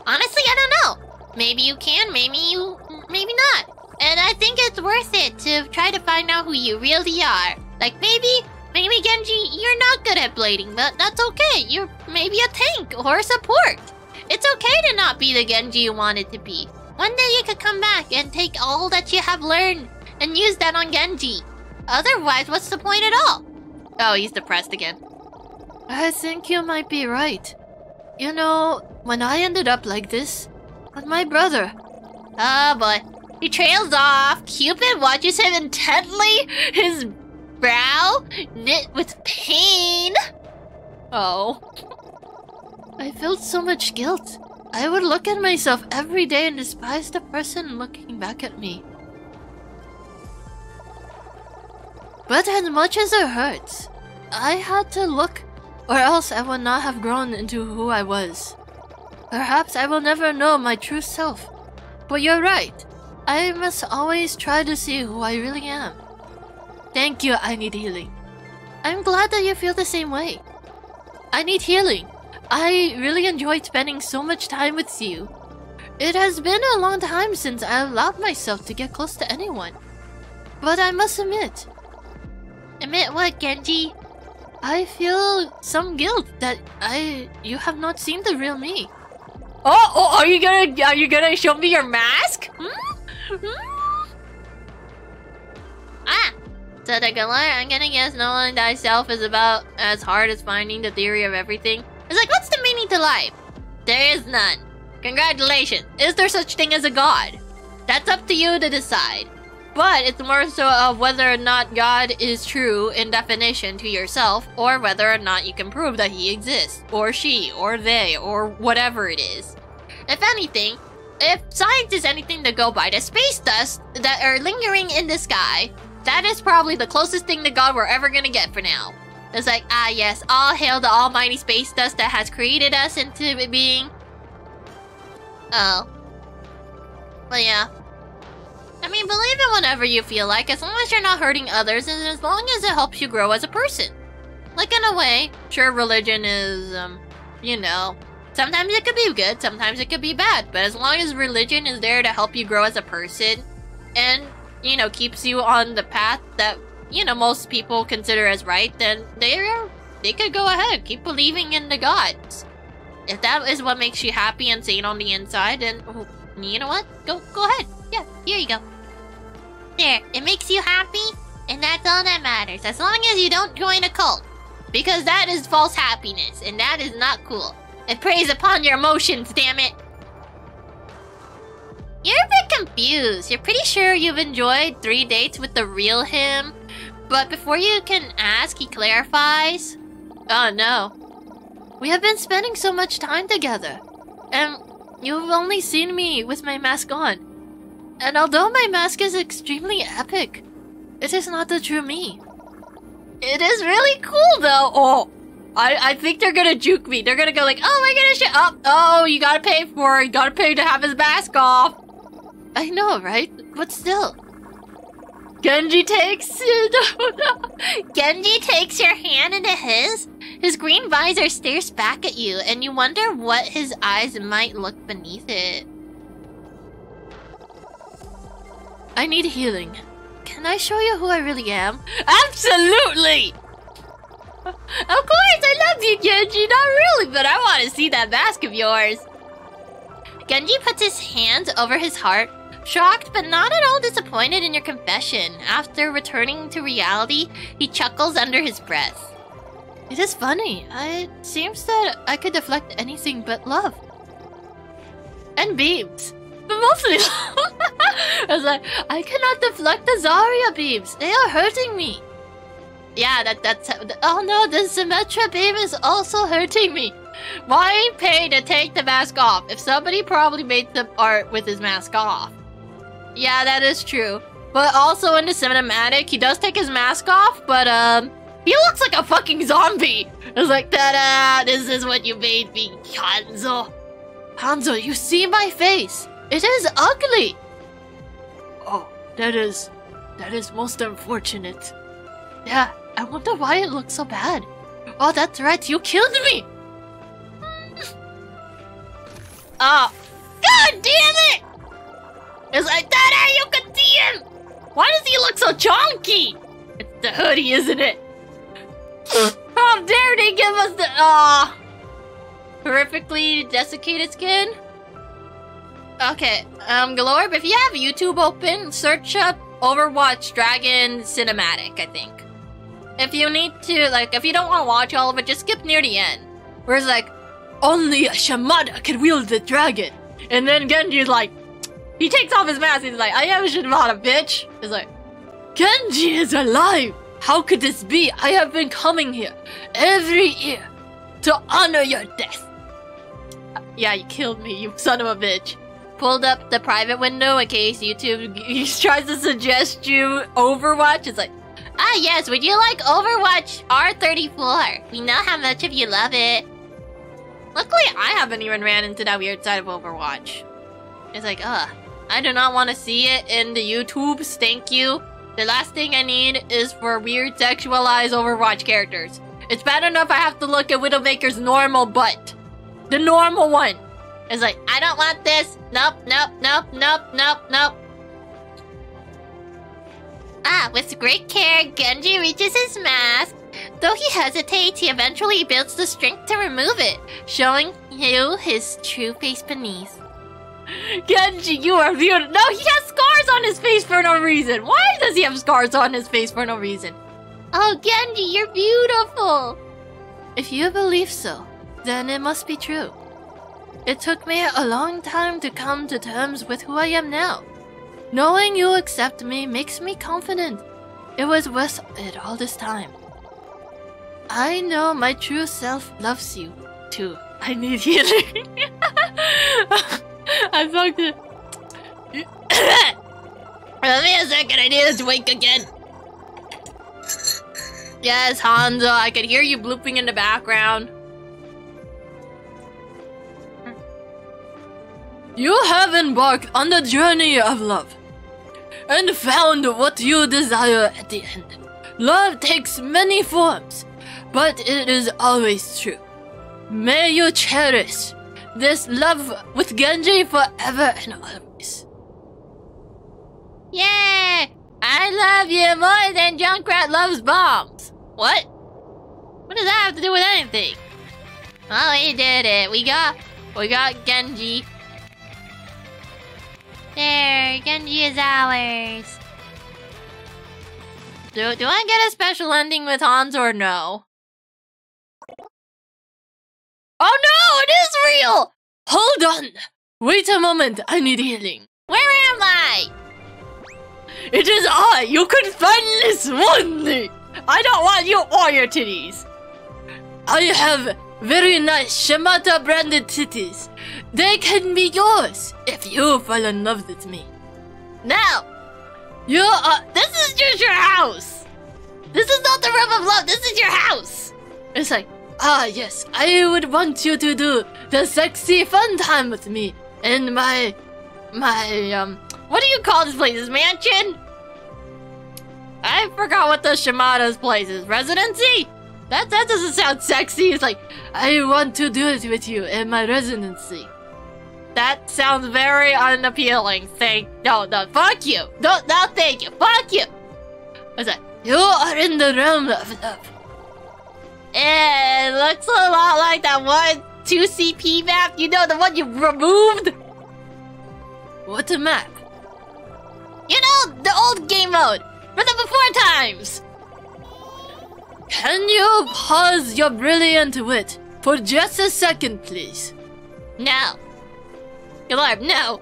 Honestly, I don't know. Maybe you can, maybe you, maybe not. And I think it's worth it to try to find out who you really are. Like maybe, maybe Genji, you're not good at blading, but that's okay. You're maybe a tank or a support. It's okay to not be the Genji you wanted to be. One day you could come back and take all that you have learned and use that on Genji. Otherwise, what's the point at all? Oh, he's depressed again. I think you might be right. You know, when I ended up like this, with my brother, Oh boy. He trails off. Cupid watches him intently, his brow knit with pain. Oh. I felt so much guilt. I would look at myself every day and despise the person looking back at me. But as much as it hurts, I had to look, or else I would not have grown into who I was. Perhaps I will never know my true self. But you're right. I must always try to see who I really am. Thank you, I need healing. I'm glad that you feel the same way. I need healing. I really enjoyed spending so much time with you. It has been a long time since I allowed myself to get close to anyone. But I must admit, Admit what, Genji? I feel some guilt that I you have not seen the real me. Oh, oh, are you gonna are you gonna show me your mask? Hmm? Hmm? Ah, Galar, I'm gonna guess knowing thyself is about as hard as finding the theory of everything. It's like, what's the meaning to life? There is none. Congratulations. Is there such thing as a god? That's up to you to decide. But it's more so of whether or not God is true in definition to yourself, or whether or not you can prove that he exists, or she, or they, or whatever it is. If anything, if science is anything to go by, the space dust that are lingering in the sky, that is probably the closest thing to God we're ever gonna get for now. It's like, ah yes, all hail the almighty space dust that has created us into being. Oh. Well, yeah. I mean, believe it whenever you feel like, as long as you're not hurting others and as long as it helps you grow as a person. Like, in a way, sure, religion is, um, you know, sometimes it could be good, sometimes it could be bad, but as long as religion is there to help you grow as a person and, you know, keeps you on the path that, you know, most people consider as right, then they're, they could go ahead, keep believing in the gods. If that is what makes you happy and sane on the inside, then, oh, you know what? Go, go ahead. Yeah, here you go. There, it makes you happy, and that's all that matters. As long as you don't join a cult. Because that is false happiness, and that is not cool. It preys upon your emotions, damn it. You're a bit confused. You're pretty sure you've enjoyed three dates with the real him, but before you can ask, he clarifies. Oh no. We have been spending so much time together. And you've only seen me with my mask on. And although my mask is extremely epic, it is not the true me. It is really cool though. Oh, I, I think they're gonna juke me. They're gonna go like, oh my goodness, shit. Oh, oh, you gotta pay for it. You gotta pay to have his mask off. I know, right? But still. Genji takes. Genji takes your hand into his. His green visor stares back at you, and you wonder what his eyes might look beneath it. I need healing. Can I show you who I really am? Absolutely! Of course, I love you, Genji. Not really, but I want to see that mask of yours. Genji puts his hands over his heart, shocked but not at all disappointed in your confession. After returning to reality, he chuckles under his breath. It is funny. It seems that I could deflect anything but love. And beams. But mostly I was like, I cannot deflect the Zarya beams. They are hurting me. Yeah, that that's oh no, the Symmetra beam is also hurting me. Why pay to take the mask off if somebody probably made the art with his mask off? Yeah, that is true. But also in the cinematic, he does take his mask off, but um, he looks like a fucking zombie. It's like, ta-da! This is what you made me, Hanzo. Hanzo, you see my face. It is ugly. Oh, that is That is most unfortunate. Yeah, I wonder why it looks so bad. Oh, that's right, you killed me! Ah, god damn it! It's like, Dada, you can see him! Why does he look so chunky? It's the hoodie, isn't it? How dare they give us the, ah, horrifically desiccated skin? Okay, um, Galorb, if you have YouTube open, search up Overwatch Dragon Cinematic, I think. If you need to, like, if you don't want to watch all of it, just skip near the end. Where it's like, only a Shimada can wield the dragon. And then Genji's like, he takes off his mask, he's like, I am a Shimada, bitch. He's like, Genji is alive! How could this be? I have been coming here every year to honor your death. Yeah, you killed me, you son of a bitch pulled up the private window in case YouTube tries to suggest you Overwatch. It's like, ah, yes, would you like Overwatch R34? We know how much of you love it. Luckily, I haven't even ran into that weird side of Overwatch. It's like, ugh, I do not want to see it in the YouTubes. Thank you. The last thing I need is for weird sexualized Overwatch characters. It's bad enough I have to look at Widowmaker's normal butt. The normal one. It's like, I don't want this. Nope, nope, nope, nope, nope, nope. Ah, with great care, Genji reaches his mask. Though he hesitates, he eventually builds the strength to remove it, showing you his true face beneath. Genji, you are beautiful. No, he has scars on his face for no reason. Why does he have scars on his face for no reason? Oh, Genji, you're beautiful. If you believe so, then it must be true. It took me a long time to come to terms with who I am now. Knowing you accept me makes me confident. It was worth it all this time. I know my true self loves you, too. I need healing. I fucked it. Give me a second, I need to wake again. Yes, Hanzo, I could hear you blooping in the background. You have embarked on the journey of love and found what you desire at the end. Love takes many forms, but it is always true. May you cherish this love with Genji forever and always. Yeah! I love you more than Junkrat loves bombs. What? What does that have to do with anything? Oh, we did it. We got, we got Genji. There, Genji is ours. Do, do I get a special ending with Hans or no? Oh no, it is real! Hold on! Wait a moment, I need healing. Where am I? It is I! You this one! I don't want you or your titties! I have very nice Shimada branded titties. They can be yours if you fall in love with me. Now, you are. This is just your house. This is not the room of love. This is your house. It's like, ah, yes, I would want you to do the sexy fun time with me in my, my um, what do you call this place? This mansion? I forgot what the Shimada's place is. Residency? That that doesn't sound sexy. It's like I want to do it with you in my residency. That sounds very unappealing. Thank no no fuck you. No no thank you. Fuck you. What's that? You are in the realm of love. It looks a lot like that one 2CP map. You know the one you removed? What a map? You know the old game mode from the before times. Can you pause your brilliant wit for just a second, please? No. Galorb, no.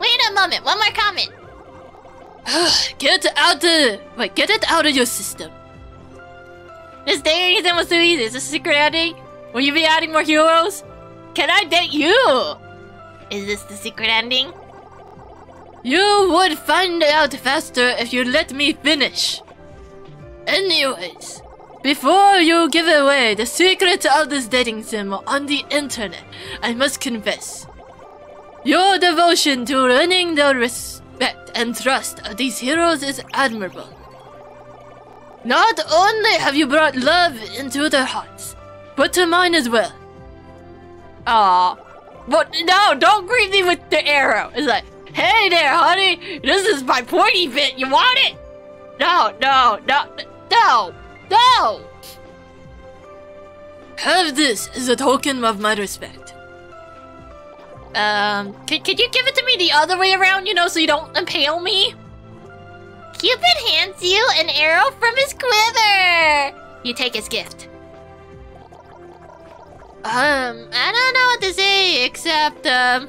Wait a moment, one more comment. get out of wait, get it out of your system. This dating thing was too easy. Is this a secret ending? Will you be adding more heroes? Can I date you? Is this the secret ending? You would find out faster if you let me finish. Anyways, before you give away the secret of this dating sim on the internet, I must confess. Your devotion to earning the respect and trust of these heroes is admirable. Not only have you brought love into their hearts, but to mine as well. Aw. But no, don't greet me with the arrow. It's like, hey there, honey. This is my pointy bit. You want it? No, no, no, no, no. Have this as a token of my respect. Um, could, could you give it to me the other way around, you know, so you don't impale me? Cupid hands you an arrow from his quiver. You take his gift. Um, I don't know what to say except, um,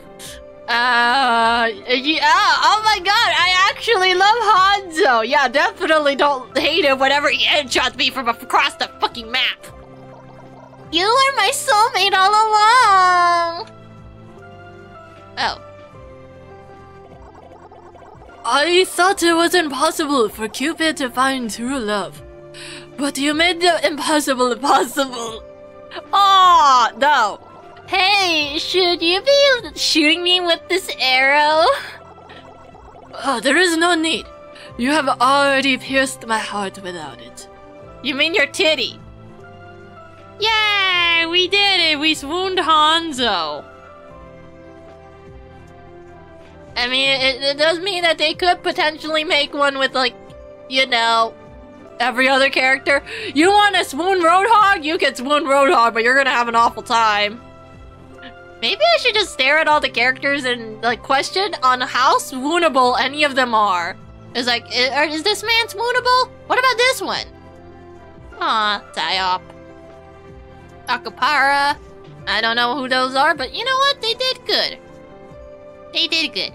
uh, yeah, oh my god, I actually love Hanzo. Yeah, definitely don't hate him whenever he headshots me from across the fucking map. You were my soulmate all along. Oh. I thought it was impossible for Cupid to find true love. But you made the impossible possible. Oh, no. Hey, should you be shooting me with this arrow? Oh, there is no need. You have already pierced my heart without it. You mean your titty? Yay, we did it. We swooned Hanzo. I mean, it, it does mean that they could potentially make one with, like, you know, every other character. You want to swoon Roadhog? You can swoon Roadhog, but you're gonna have an awful time. Maybe I should just stare at all the characters and, like, question on how swoonable any of them are. It's like, is, er, is this man swoonable? What about this one? Aw, Psyop. Akapara. I don't know who those are, but you know what? They did good. They did good.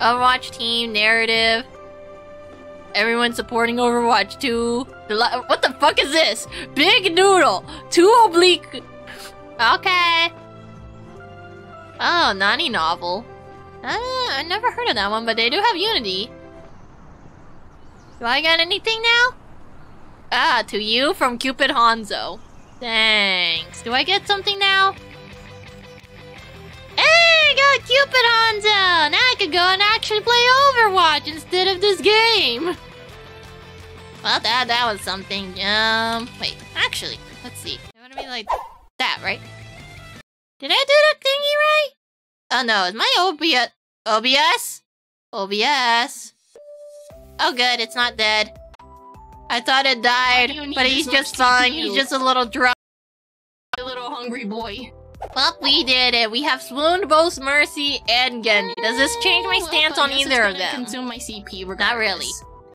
Overwatch team, narrative. Everyone supporting Overwatch 2. What the fuck is this? Big Noodle. Too oblique. Okay. Oh, Naninovel. Uh, I never heard of that one, but they do have Unity. Do I get anything now? Ah, to you from Cupid Hanzo. Thanks. Do I get something now? Hey, I got Cupid Hanzo! Now I can go and actually play Overwatch instead of this game. Well, that that was something. Um, wait, actually, let's see. It want to be like that, right? Did I do the thingy right? Oh no, is my OBS OBS? OBS. Oh good, it's not dead. I thought it died, but he's just fine. He's just a little drunk. A little hungry boy. Well, we did it. We have swooned both Mercy and Genji. Does this change my stance on either of them? Consume my CP. Not really.